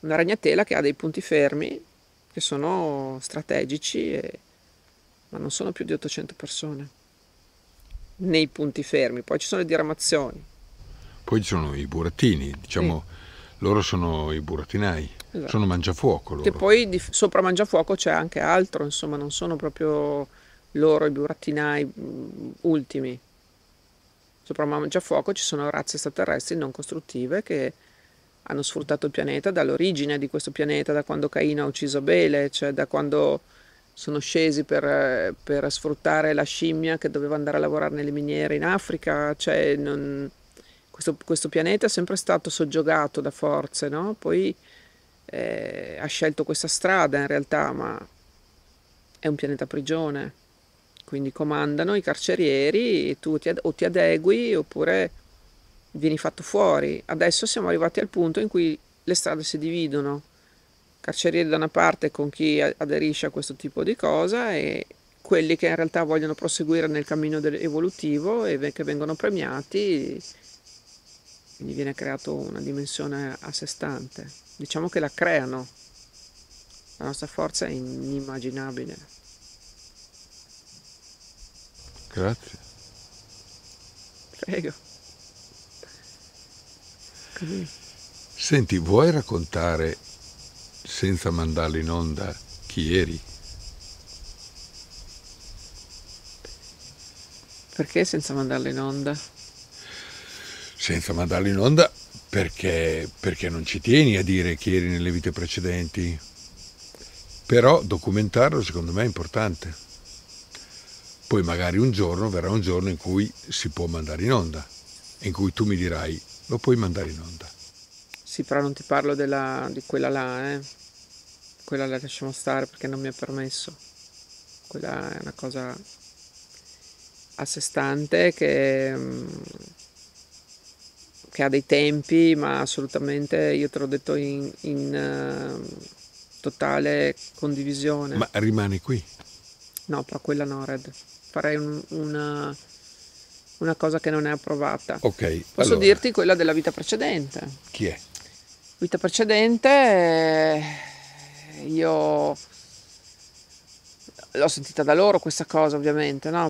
Una ragnatela che ha dei punti fermi che sono strategici, e, ma non sono più di 800 persone nei punti fermi. Poi ci sono le diramazioni. Poi ci sono i burattini, diciamo, loro sono i burattinai, Esatto. sono mangiafuoco loro. Che poi di- sopra Mangiafuoco c'è anche altro, insomma, non sono proprio loro i burattinai mm, ultimi. Sopra Mangiafuoco ci sono razze extraterrestri non costruttive che hanno sfruttato il pianeta dall'origine di questo pianeta, da quando Caino ha ucciso Abele, cioè da quando sono scesi per, per sfruttare la scimmia che doveva andare a lavorare nelle miniere in Africa, cioè non- questo, questo pianeta è sempre stato soggiogato da forze, no? Poi eh, ha scelto questa strada in realtà, ma è un pianeta prigione, quindi comandano i carcerieri, e tu ti, o ti adegui oppure vieni fatto fuori. Adesso siamo arrivati al punto in cui le strade si dividono, carcerieri da una parte con chi aderisce a questo tipo di cosa e quelli che in realtà vogliono proseguire nel cammino evolutivo e che vengono premiati, quindi viene creato una dimensione a sé stante. Diciamo che la creano. La nostra forza è inimmaginabile. Grazie. Prego. Così. Senti, vuoi raccontare, senza mandarlo in onda, chi eri? Perché senza mandarlo in onda? Senza mandarlo in onda perché, perché non ci tieni a dire chi eri nelle vite precedenti. Però documentarlo secondo me è importante. Poi magari un giorno verrà un giorno in cui si può mandare in onda, in cui tu mi dirai lo puoi mandare in onda. Sì, però non ti parlo della, di quella là, eh. Quella la lasciamo stare perché non mi è permesso. Quella è una cosa a sé stante che, mm, che ha dei tempi, ma assolutamente, io te l'ho detto, in, in, eh, totale condivisione. Ma rimani qui. No, però quella no, Red. Farei un- una, una cosa che non è approvata. Ok, Posso allora, dirti quella della vita precedente. chi è? Vita precedente, io l'ho sentita da loro questa cosa, ovviamente, no?